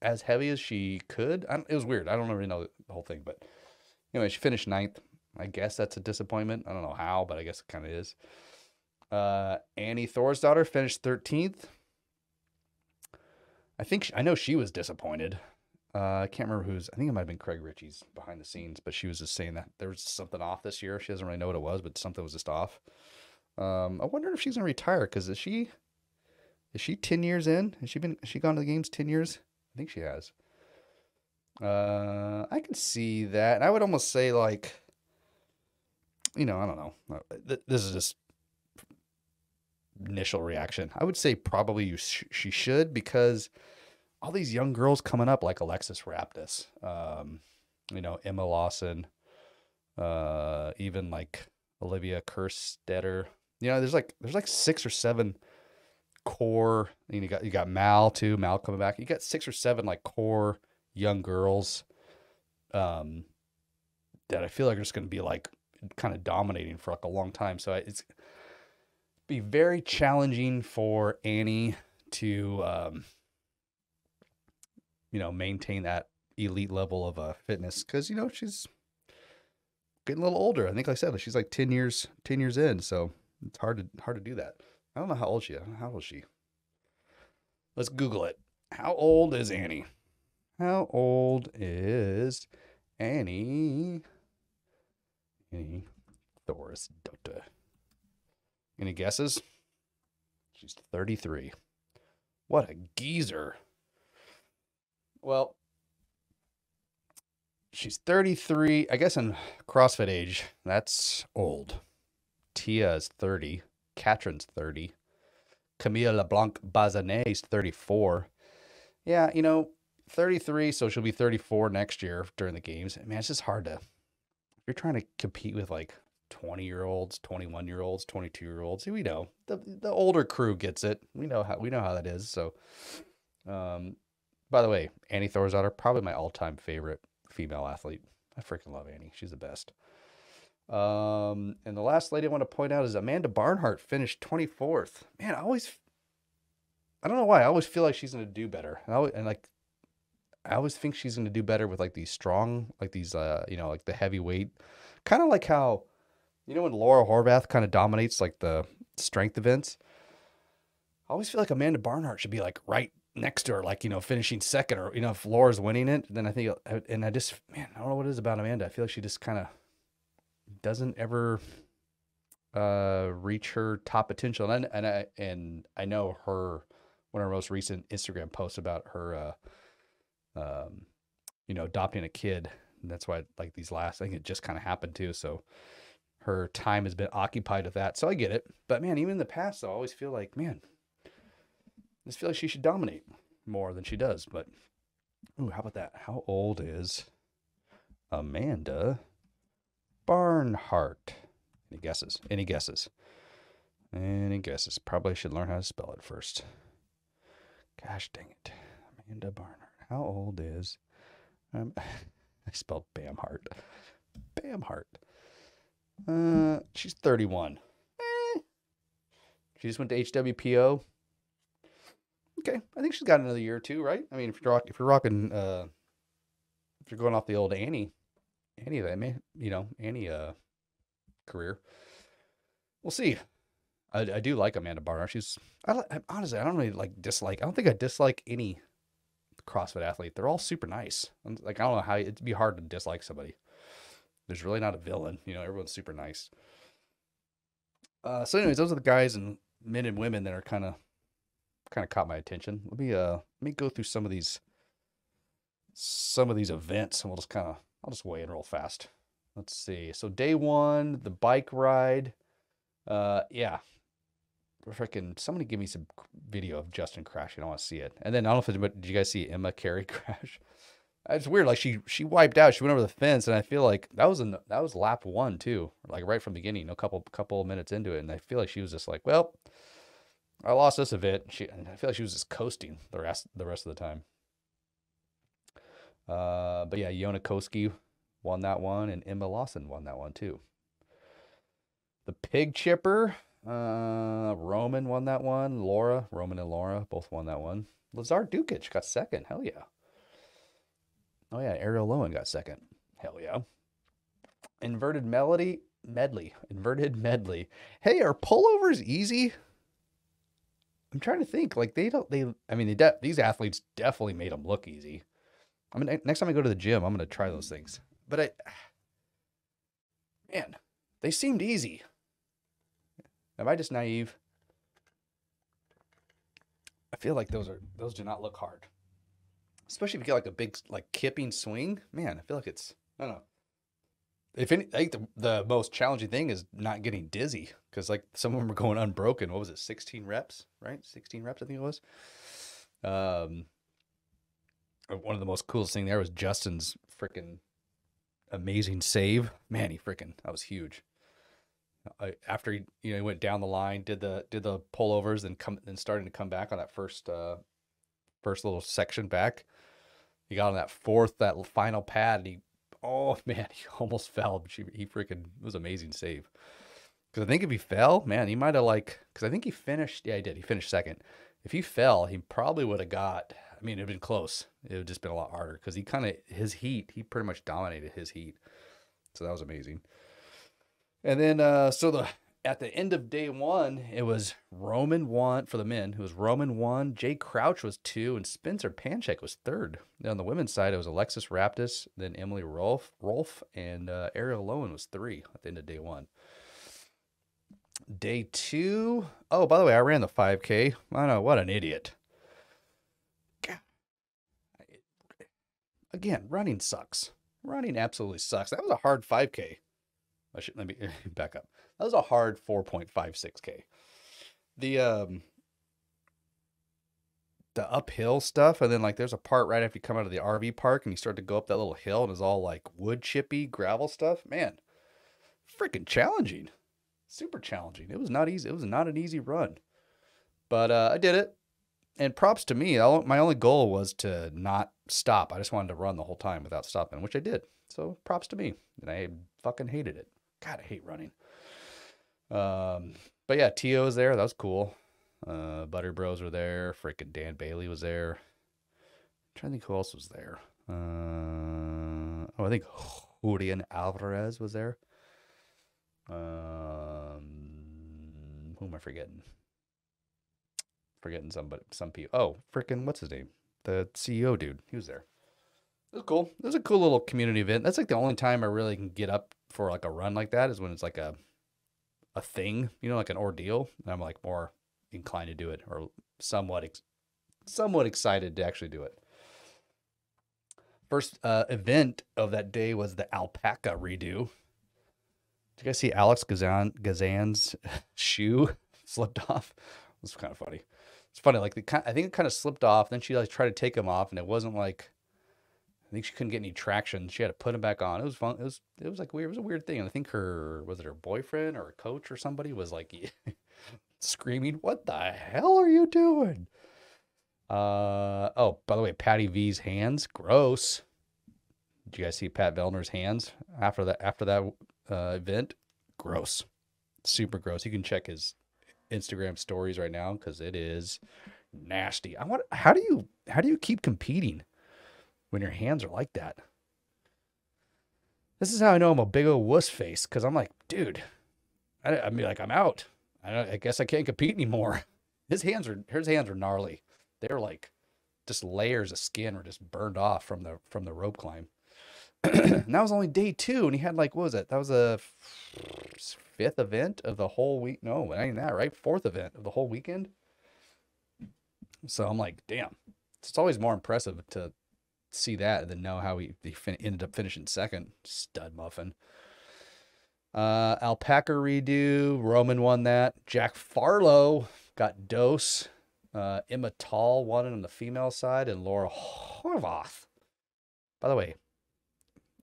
as heavy as she could. It was weird. I don't really know the whole thing, but anyway, she finished ninth. I guess that's a disappointment. I don't know how, but I guess it kind of is. Uh, Annie daughter finished 13th. I think she, I know she was disappointed. Uh, I can't remember who's. I think it might have been Craig Richey's behind the scenes, but she was just saying that there was something off this year. She doesn't really know what it was, but something was just off. Um, I wonder if she's gonna retire because is she is she ten years in? Has she been? Has she gone to the games ten years? I think she has. Uh, I can see that, and I would almost say like, you know, I don't know. Uh, this is just initial reaction. I would say probably you sh- she should because all these young girls coming up like Alexis Raptis, um, you know, Emma Lawson, uh, even like Olivia Kerstetter. You know, there's like there's like six or seven core. You got you got Mal too. Mal coming back. You got six or seven like core young girls, um, that I feel like are just going to be like kind of dominating for like a long time. So it's be very challenging for Annie to, um, you know, maintain that elite level of uh, fitness because you know she's getting a little older. I think, like I said, she's like ten years, ten years in, so it's hard to hard to do that. I don't know how old she is. How old is she? Let's Google it. How old is Annie? How old is Annie? Annie Thoris Dota. Any guesses? She's 33. What a geezer. Well, she's 33. I guess in CrossFit age, that's old. Tia is 30. Katrin's 30. Camille Leblanc-Bazinet is 34. Yeah, you know, 33, so she'll be 34 next year during the games. Man, it's just hard to, you're trying to compete with like 20 year olds, 21 year olds, 22 year olds, we know the, the older crew gets it. We know how, we know how that is. So, um, by the way, Annie Thorisdottir, probably my all time favorite female athlete. I freaking love Annie. She's the best. Um, and the last lady I want to point out is Amanda Barnhart finished 24th. Man, I always, I don't know why. I always feel like she's going to do better. And, always, and like, I always think she's going to do better with like these strong, like these, uh, you know, like the heavyweight, kind of like how, you know, when Laura Horvath kind of dominates like the strength events. I always feel like Amanda Barnhart should be like right next to her, like, you know, finishing second or, you know, if Laura's winning it, then I think, and I just, man, I don't know what it is about Amanda. I feel like she just kind of doesn't ever uh reach her top potential and and I and I know her one of her most recent Instagram posts about her uh um, you know, adopting a kid. And that's why like these last, I think it just kind of happened too. So her time has been occupied with that. So I get it. But man, even in the past, I always feel like, man, I just feel like she should dominate more than she does. But ooh, how about that? How old is Amanda Barnhart? Any guesses? Any guesses? Any guesses? Probably should learn how to spell it first. Gosh dang it. Amanda Barnhart. How old is um, [LAUGHS] I spelled Bamhart. Bamhart. Uh, she's 31. Eh. She just went to HWPO. Okay, I think she's got another year or two, right? I mean, if you're if you're rocking, uh, if you're going off the old Annie, Annie, that may, you know, Annie, uh, career. We'll see. I, I do like Amanda Barnhart. She's I, honestly I don't really like dislike. I don't think I dislike any CrossFit athlete, they're all super nice. Like I don't know how it'd be hard to dislike somebody. There's really not a villain, you know. Everyone's super nice. Uh, so, anyways, those are the guys and men and women that are kind of kind of caught my attention. Let me uh let me go through some of these some of these events, and we'll just kind of I'll just weigh in real fast. Let's see. So day one, the bike ride. Uh, yeah, freaking somebody give me some video of Justin crashing. I want to see it. And then I don't know if it, did you guys see Emma Cary [LAUGHS] crash? It's weird. Like she she wiped out. She went over the fence, and I feel like that was in that was lap one too. Like right from the beginning, a couple couple minutes into it, and I feel like she was just like, well, I lost this event. She I feel like she was just coasting the rest the rest of the time. Uh, but yeah, Jonne Koski won that one, and Emma Lawson won that one too. The Pig Chipper, uh, Roman won that one. Laura, Roman and Laura both won that one. Lazar Dukic got second. Hell yeah. Oh yeah, Arielle Loewen got second. Hell yeah. Inverted Melody Medley. Inverted Medley. Hey, are pullovers easy? I'm trying to think. Like they don't. They. I mean, they de- these athletes definitely made them look easy. I mean, next time I go to the gym, I'm gonna try those things. But I, man, they seemed easy. Am I just naive? I feel like those are those do not look hard, especially if you get like a big like kipping swing. Man, I feel like it's I don't know. If any, I think the, the most challenging thing is not getting dizzy because like some of them are going unbroken. What was it, sixteen reps? Right, sixteen reps. I think it was. Um, uh, one of the most coolest thing there was Justin's freaking amazing save. Man, he freaking that was huge. After he you know he went down the line, did the did the pullovers, and come then starting to come back on that first uh first little section back. He got on that fourth that final pad, and he oh [LAUGHS] man, he almost fell, but he, he freaking it was amazing save. Because I think if he fell, man, he might have like because I think he finished. Yeah, he did. He finished second. If he fell, he probably would have got. I mean, it'd been close. It would just been a lot harder because he kind of his heat. He pretty much dominated his heat. So that was amazing. And then, uh, so the at the end of day one, it was Roman one for the men. It was Roman one, Jay Crouch was two, and Spencer Panchik was third. Then on the women's side, it was Alexis Raptis, then Emily Rolfe, Rolfe and uh, Arielle Loewen was three at the end of day one. Day two, oh, by the way, I ran the 5K. I know, what an idiot. Again, running sucks. Running absolutely sucks. That was a hard 5K. I should let me [LAUGHS] back up. That was a hard 4.56k. The um the uphill stuff, and then like there's a part right after you come out of the RV park and you start to go up that little hill and it's all like wood chippy gravel stuff. Man, freaking challenging. Super challenging. It was not easy. It was not an easy run. But uh, I did it. And props to me. My only goal was to not stop. I just wanted to run the whole time without stopping, which I did. So props to me. And I fucking hated it. God, I hate running. Um, but yeah, Tio was there. That was cool. Uh, Butter Bros were there. Freaking Dan Bailey was there. I'm trying to think who else was there. Uh, oh, I think Julian Alvarez was there. Um, who am I forgetting? Forgetting somebody, some people. Oh, freaking, what's his name? The CEO dude. He was there. It was cool. It was a cool little community event. That's like the only time I really can get up for like a run like that is when it's like a a thing, you know, like an ordeal. I'm like more inclined to do it or somewhat ex- somewhat excited to actually do it. First uh, event of that day was the alpaca redo. Did you guys see Alex Gazan Gazan's [LAUGHS] shoe [LAUGHS] slipped off? It was kind of funny. It's funny, like the I think it kind of slipped off. Then she like tried to take him off, and it wasn't like I think she couldn't get any traction. She had to put him back on. It was fun. It was it was like weird. It was a weird thing. And I think her was it her boyfriend or a coach or somebody was like [LAUGHS] screaming, "What the hell are you doing?" Uh oh. By the way, Patty V's hands, gross. Did you guys see Pat Vellner's hands after that after that uh, event? Gross, super gross. You can check his Instagram stories right now because it is nasty. I want. How do you how do you keep competing? When your hands are like that. This is how I know I'm a big old wuss face because I'm like, dude, I, I mean, like, I'm out. I, I guess I can't compete anymore. [LAUGHS] His hands are his hands are gnarly. They're like just layers of skin were just burned off from the from the rope climb. [CLEARS THROAT] and that was only day two, and he had like what was it? That was a fifth event of the whole week. No, not even that, right? Fourth event of the whole weekend. So I'm like, damn. It's always more impressive to see that and then know how he, he fin- ended up finishing second. Stud muffin. Uh, Alpaca redo. Roman won that. Jack Farlow got dose. Uh, Emma Tall won it on the female side, and Laura Horvath. By the way,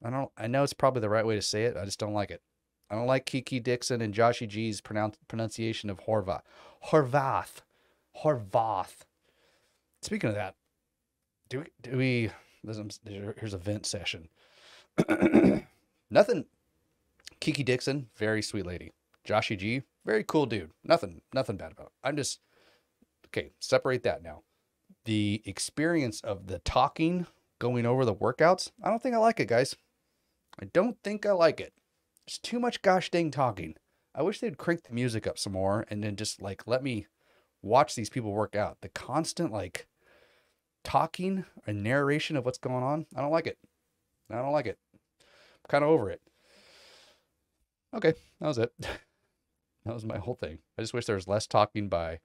I don't. I know it's probably the right way to say it. I just don't like it. I don't like Kiki Dixon and Joshy G's pronounce, pronunciation of Horvath. Horvath. Horvath. Speaking of that, do we, do we here's a vent session. [CLEARS THROAT] Nothing. Kiki Dixon, very sweet lady. Joshy G, very cool dude. Nothing, nothing bad about. It. I'm just okay. Separate that now. The experience of the talking, going over the workouts. I don't think I like it, guys. I don't think I like it. It's too much gosh dang talking. I wish they'd crank the music up some more and then just like let me watch these people work out. The constant like talking and narration of what's going on. I don't like it. I don't like it. I'm kind of over it. Okay, that was it. [LAUGHS] that was my whole thing. I just wish there was less talking by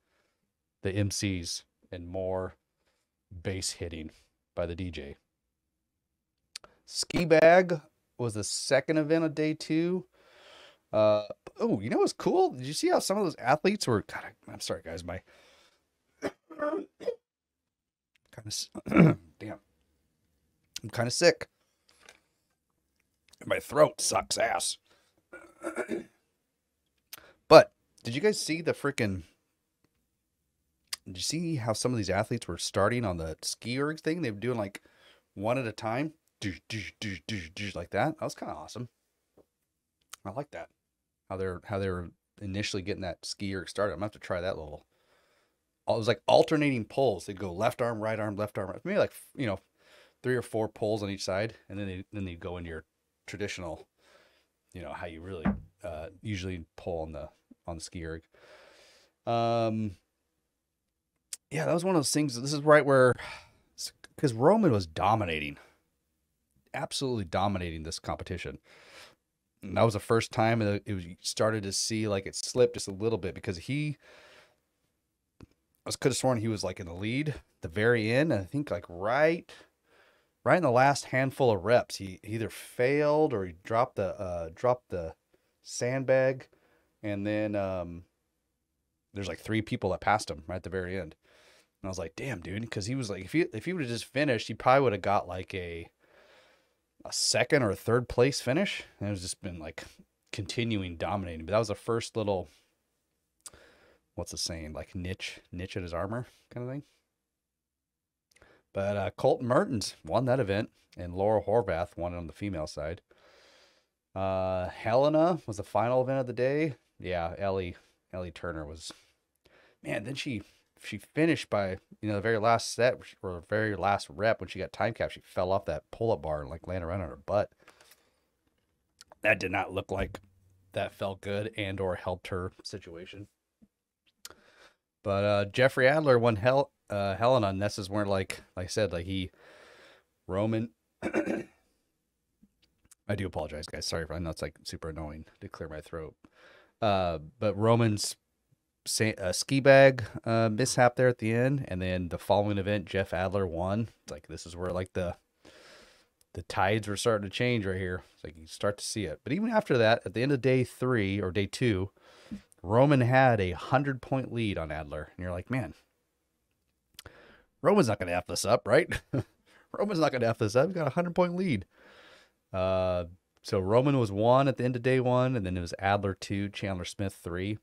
the MCs and more bass hitting by the DJ. Ski bag was the second event of day two. Uh, oh, you know what's cool? Did you see how some of those athletes were? God, I'm sorry, guys. My kind of [CLEARS THROAT] damn. I'm kind of sick. My throat sucks ass. [CLEARS THROAT] but did you guys see the freaking? Did you see how some of these athletes were starting on the ski erg thing? They were doing like one at a time, like that. That was kind of awesome. I like that. How they're how they were initially getting that ski erg started. I'm gonna have to try that little. It was like alternating pulls. They'd go left arm, right arm, left arm, maybe like you know, three or four pulls on each side, and then they then they go into your traditional, you know, how you really uh, usually pull on the on the ski erg. Um, yeah, that was one of those things. This is right where, because Roman was dominating, absolutely dominating this competition. And that was the first time it was started to see like it slipped just a little bit because he I could have sworn he was like in the lead the very end. I think like right right in the last handful of reps, he either failed or he dropped the uh dropped the sandbag and then um there's like three people that passed him right at the very end. And I was like, damn, dude, because he was like, if he if he would have just finished, he probably would have got like a a second or a third place finish. And it's just been like continuing dominating. But that was the first little, what's the saying, like niche, niche in his armor kind of thing. But uh, Colten Mertens won that event, and Laura Horvath won it on the female side. Uh, Helena was the final event of the day. Yeah, Ellie Ellie Turner was, man. Then she she finished by you know the very last set or very last rep when she got time cap, she fell off that pull up bar and like landed around on her butt. That did not look like that felt good and or helped her situation. But uh, Jeffrey Adler won Hel uh, Helena, and this is where like like I said, like he Roman. [CLEARS THROAT] I do apologize, guys. Sorry if I know it's like super annoying to clear my throat. Uh, but Roman's a ski bag uh, mishap there at the end, and then the following event, Jeff Adler won. It's like this is where like the the tides were starting to change right here. It's like you start to see it. But even after that, at the end of day three or day two, Roman had a hundred point lead on Adler, and you're like, man, Roman's not going to f this up, right? [LAUGHS] Roman's not going to f this up. He's got a hundred point lead. Uh, so Roman was one at the end of day one, and then it was Adler two, Chandler Smith three.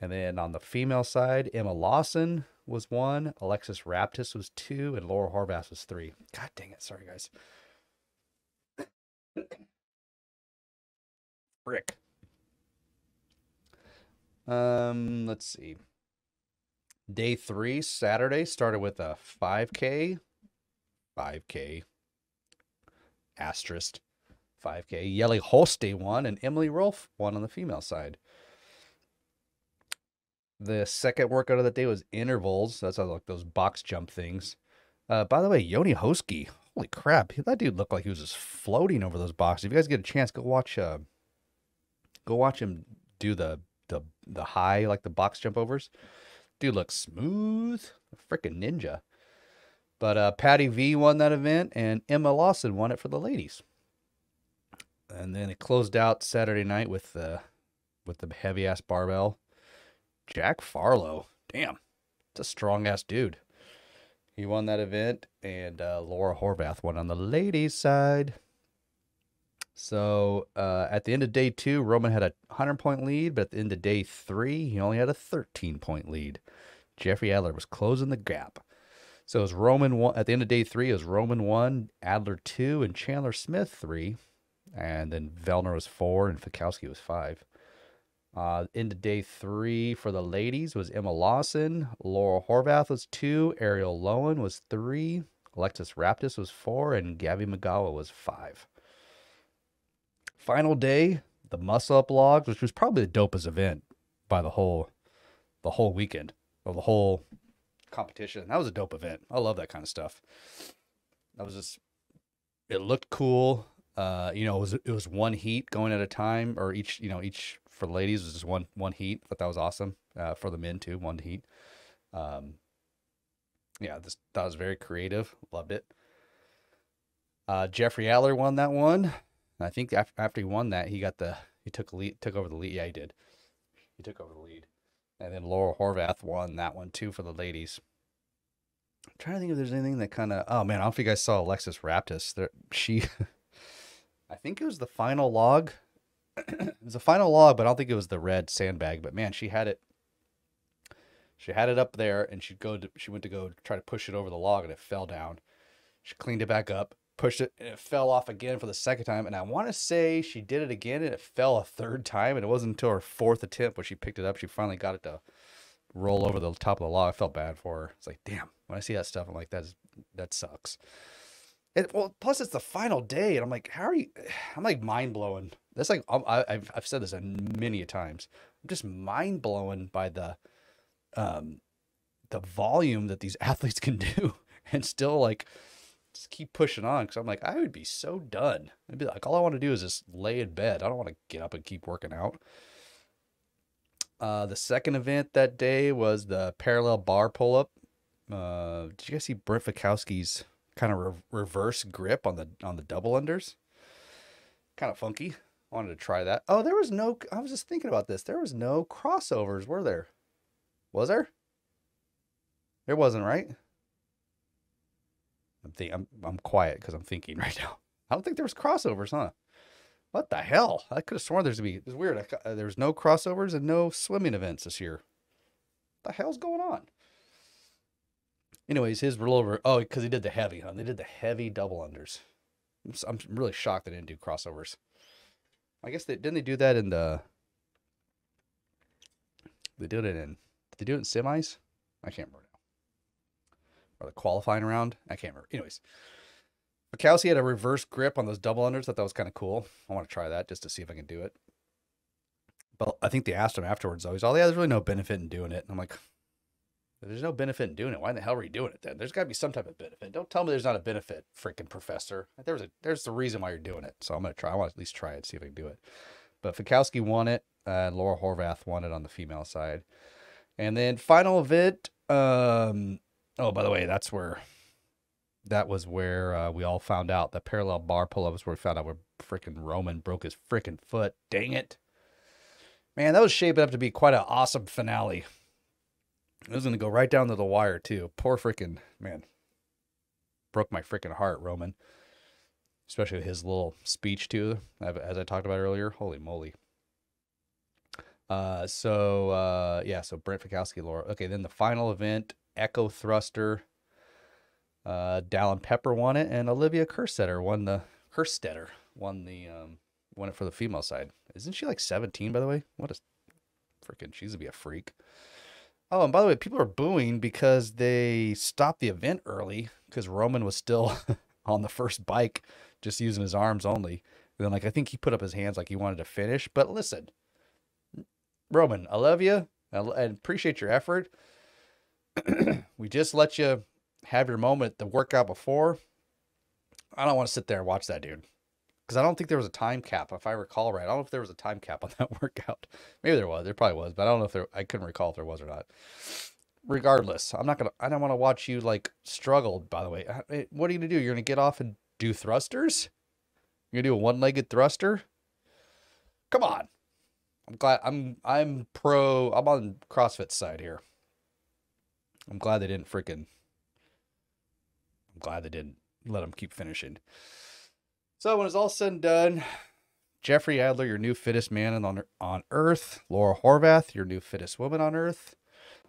And then on the female side, Emma Lawson was one, Alexis Raptis was two, and Laura Horvath was three. God dang it. Sorry, guys. [COUGHS] Frick. Um, let's see. Day three, Saturday, started with a 5K, 5K, asterisk, 5K. Yelly Holste won, and Emily Rolfe won on the female side. The second workout of the day was intervals. That's how like those box jump things. Uh, by the way, Jonne Koski, holy crap, that dude looked like he was just floating over those boxes. If you guys get a chance, go watch. Uh, go watch him do the the the high like the box jump overs. Dude looks smooth, freaking ninja. But uh, Patty V won that event, and Emma Lawson won it for the ladies. And then it closed out Saturday night with the with the heavy ass barbell. Jack Farlow. Damn. It's a strong ass dude. He won that event, and uh, Laura Horvath won on the ladies' side. So uh, at the end of day two, Roman had a 100 point lead, but at the end of day three, he only had a 13 point lead. Jeffrey Adler was closing the gap. So it was Roman one at the end of day three, it was Roman one, Adler two, and Chandler Smith three. and then Vellner was four, and Fikowski was five. Uh, into day three for the ladies was Emma Lawson, Laura Horvath was two, Arielle Loewen was three, Alexis Raptis was four, and Gabby Magala was five. Final day, the muscle up logs, which was probably the dopest event by the whole the whole weekend or the whole competition. That was a dope event. I love that kind of stuff. That was just it looked cool. Uh, you know, it was it was one heat going at a time, or each you know each for ladies was just one one heat. But that was awesome. Uh, for the men too, one heat. Um, yeah, this that was very creative. Loved it. Uh, Jeffrey Adler won that one. I think after, he won that, he got the he took lead took over the lead. Yeah, he did. He took over the lead. And then Laura Horvath won that one too for the ladies. I'm trying to think if there's anything that kind of. Oh man, I don't if you guys saw Alexis Raptis. There, she. [LAUGHS] I think it was the final log. it was the final log, but I don't think it was the red sandbag. But man, she had it. She had it up there, and she'd go. To, she went to go try to push it over the log, and it fell down. She cleaned it back up, pushed it, and it fell off again for the second time. And I want to say she did it again, and it fell a third time. And it wasn't until her fourth attempt when she picked it up, she finally got it to roll over the top of the log. I felt bad for her. It's like, damn. When I see that stuff, I'm like, that's that sucks. And well, plus it's the final day, and I'm like, how are you? [SIGHS] I'm like mind blowing. That's like I, have I've said this many a times. I'm just mind blowing by the, um, the volume that these [LAUGHS] athletes can do, and still like just keep pushing on because I'm like, I would be so done. I'd be like, all I want to do is just lay in bed. I don't want to get up and keep working out. Uh, the second event that day was the parallel bar pull up. Uh, did you guys see Brent Fikowski's kind of re- reverse grip on the on the double unders? Kind of funky. Wanted to try that. Oh, there was no. I was just thinking about this. There was no crossovers, were there? Was there? There wasn't, right? I'm think I'm I'm quiet because I'm thinking [LAUGHS] right now. I don't think there was crossovers, huh? What the hell? I could have sworn there's to be. It's weird. Uh, there's no crossovers and no swimming events this year. What the hell's going on? Anyways, his rollover. Oh, because he did the heavy, huh? They did the heavy double unders. I'm, I'm really shocked they didn't do crossovers. I guess they didn't they do that in the. They did it in. Did they do it in semis? I can't remember. Or the qualifying round? I can't remember. Anyways, Fikowski had a reverse grip on those double unders. I Thought that was kind of cool. I want to try that just to see if I can do it. But I think they asked him afterwards, though. He's all, yeah, there's really no benefit in doing it. And I'm like, there's no benefit in doing it. Why in the hell are you doing it then? There's got to be some type of benefit. Don't tell me there's not a benefit, freaking professor. There's a there's the reason why you're doing it. So I'm gonna try. I want to at least try it, see if I can do it. But Fikowski won it, and Laura Horvath won it on the female side. And then final event. Um, oh, by the way, that's where that was where uh, we all found out the parallel bar pull up was where we found out where freaking Roman broke his freaking foot. Dang it. Man, that was shaping up to be quite an awesome finale. It was going to go right down to the wire, too. Poor freaking, man. Broke my freaking heart, Roman. Especially his little speech, too, as I talked about earlier. Holy moly. Uh, so, uh, yeah, so Brent Fikowski, Laura. Okay, then the final event, Echo Thruster. Uh, Dallin Pepper won it, and Olivia Kerstetter won the Kerstetter won the um won it for the female side. Isn't she like 17 by the way? What a freaking she's gonna be a freak. Oh, and by the way, people are booing because they stopped the event early because Roman was still [LAUGHS] on the first bike, just using his arms only. And then, like, I think he put up his hands like he wanted to finish. But listen, Roman, I love you and appreciate your effort. We just let you have your moment the workout before. I don't want to sit there and watch that dude because I don't think there was a time cap, if I recall right. I don't know if there was a time cap on [LAUGHS] that workout. Maybe there was. There probably was, but I don't know if there. I couldn't recall if there was or not. Regardless, I'm not gonna. I don't want to watch you like struggle. By the way, uh, eh, what are you gonna do? You're gonna get off and do thrusters? You're gonna do a one-legged thruster? Come on. I'm glad. I'm. I'm pro. I'm on CrossFit side here. I'm glad they didn't freaking I'm glad they didn't let him keep finishing. So when it's all said and done, Jeffrey Adler, your new fittest man on on earth. Laura Horvath, your new fittest woman on earth.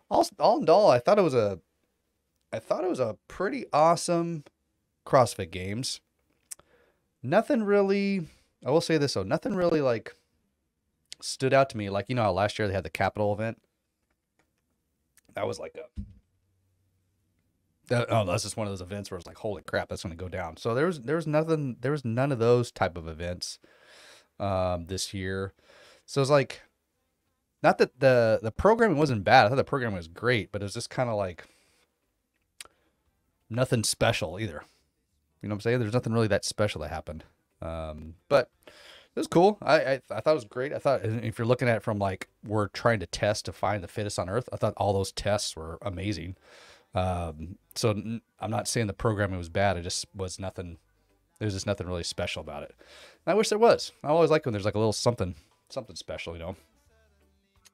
All, all in all, I thought it was a, I thought it was a pretty awesome CrossFit Games. Nothing really I will say this though, nothing really like stood out to me. Like you know how last year they had the Capitol event. That was like a. That, oh, that's just one of those events where it's like, holy crap, that's going to go down. So there was there was nothing, there was none of those type of events um, this year. So it's like, not that the the programming wasn't bad. I thought the programming was great, but it was just kind of like nothing special either. You know what I'm saying? There's nothing really that special that happened. Um, but it was cool. I, I I thought it was great. I thought if you're looking at it from like we're trying to test to find the fittest on Earth, I thought all those tests were amazing. Um, so n- I'm not saying the programming was bad. It just was nothing. There's just nothing really special about it. And I wish there was. I always like when there's like a little something, something special. You know,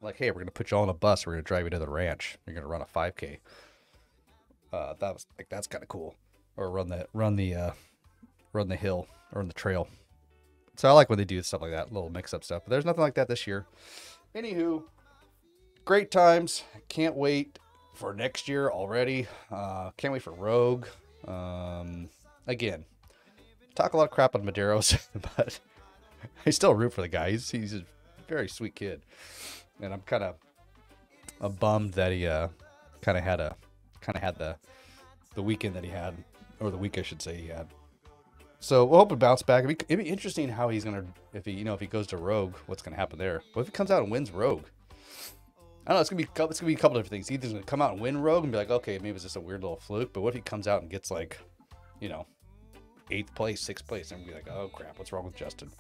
like hey, we're gonna put you all on a bus. We're gonna drive you to the ranch. You're gonna run a 5K. Uh, that was like that's kind of cool. Or run the run the uh, run the hill or on the trail. So I like when they do stuff like that, little mix up stuff. But there's nothing like that this year. Anywho, great times. Can't wait for next year already. Uh, can't wait for Rogue. Um, again, talk a lot of crap on Medeiros, [LAUGHS] but I still root for the guy. He's, he's a very sweet kid, and I'm kind of a bummed that he uh, kind of had a kind of had the the weekend that he had, or the week I should say he had. So we'll hope it bounce back. It'd be, it'd be interesting how he's gonna if he you know if he goes to Rogue, what's gonna happen there? What if he comes out and wins Rogue? I don't know. It's gonna be it's gonna be a couple different things. He's gonna come out and win Rogue and be like, okay, maybe it's just a weird little fluke. But what if he comes out and gets like, you know, eighth place, sixth place, and be like, oh crap, what's wrong with Justin?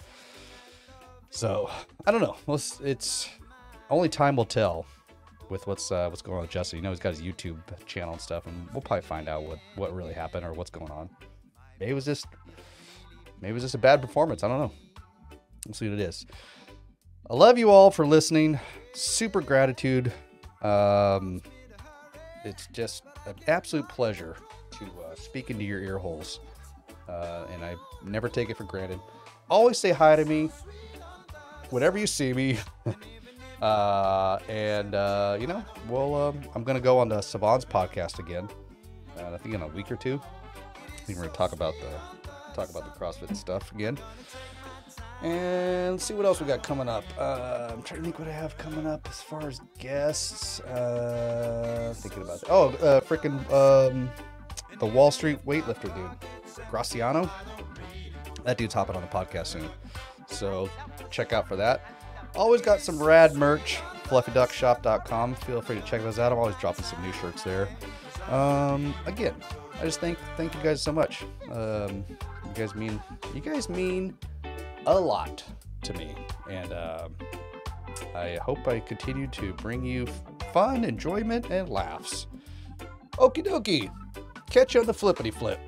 So I don't know. It's, it's only time will tell with what's uh, what's going on with Justin. You know, he's got his YouTube channel and stuff, and we'll probably find out what what really happened or what's going on. Maybe it was just maybe it was just a bad performance. I don't know. We'll see what it is. I love you all for listening. Super gratitude. Um, it's just an absolute pleasure to uh, speak into your ear holes, uh, and I never take it for granted. Always say hi to me whenever you see me. [LAUGHS] uh, and uh, you know, well, um, I'm gonna go on the Sevan's podcast again. Uh, I think in a week or two. I think we're gonna talk about the talk about the CrossFit stuff again. And let's see what else we got coming up. Uh, I'm trying to think what I have coming up as far as guests. Uh, thinking about that. Oh, uh, freaking um, the Wall Street weightlifter dude, Graciano. That dude's hopping on the podcast soon. So check out for that. Always got some rad merch. FluffyDuckShop.com. Feel free to check those out. I'm always dropping some new shirts there. Um, again, I just thank thank you guys so much. Um, you guys mean you guys mean a lot to me, and um, I hope I continue to bring you fun, enjoyment, and laughs. Okie dokie. Catch you on the flippity flip.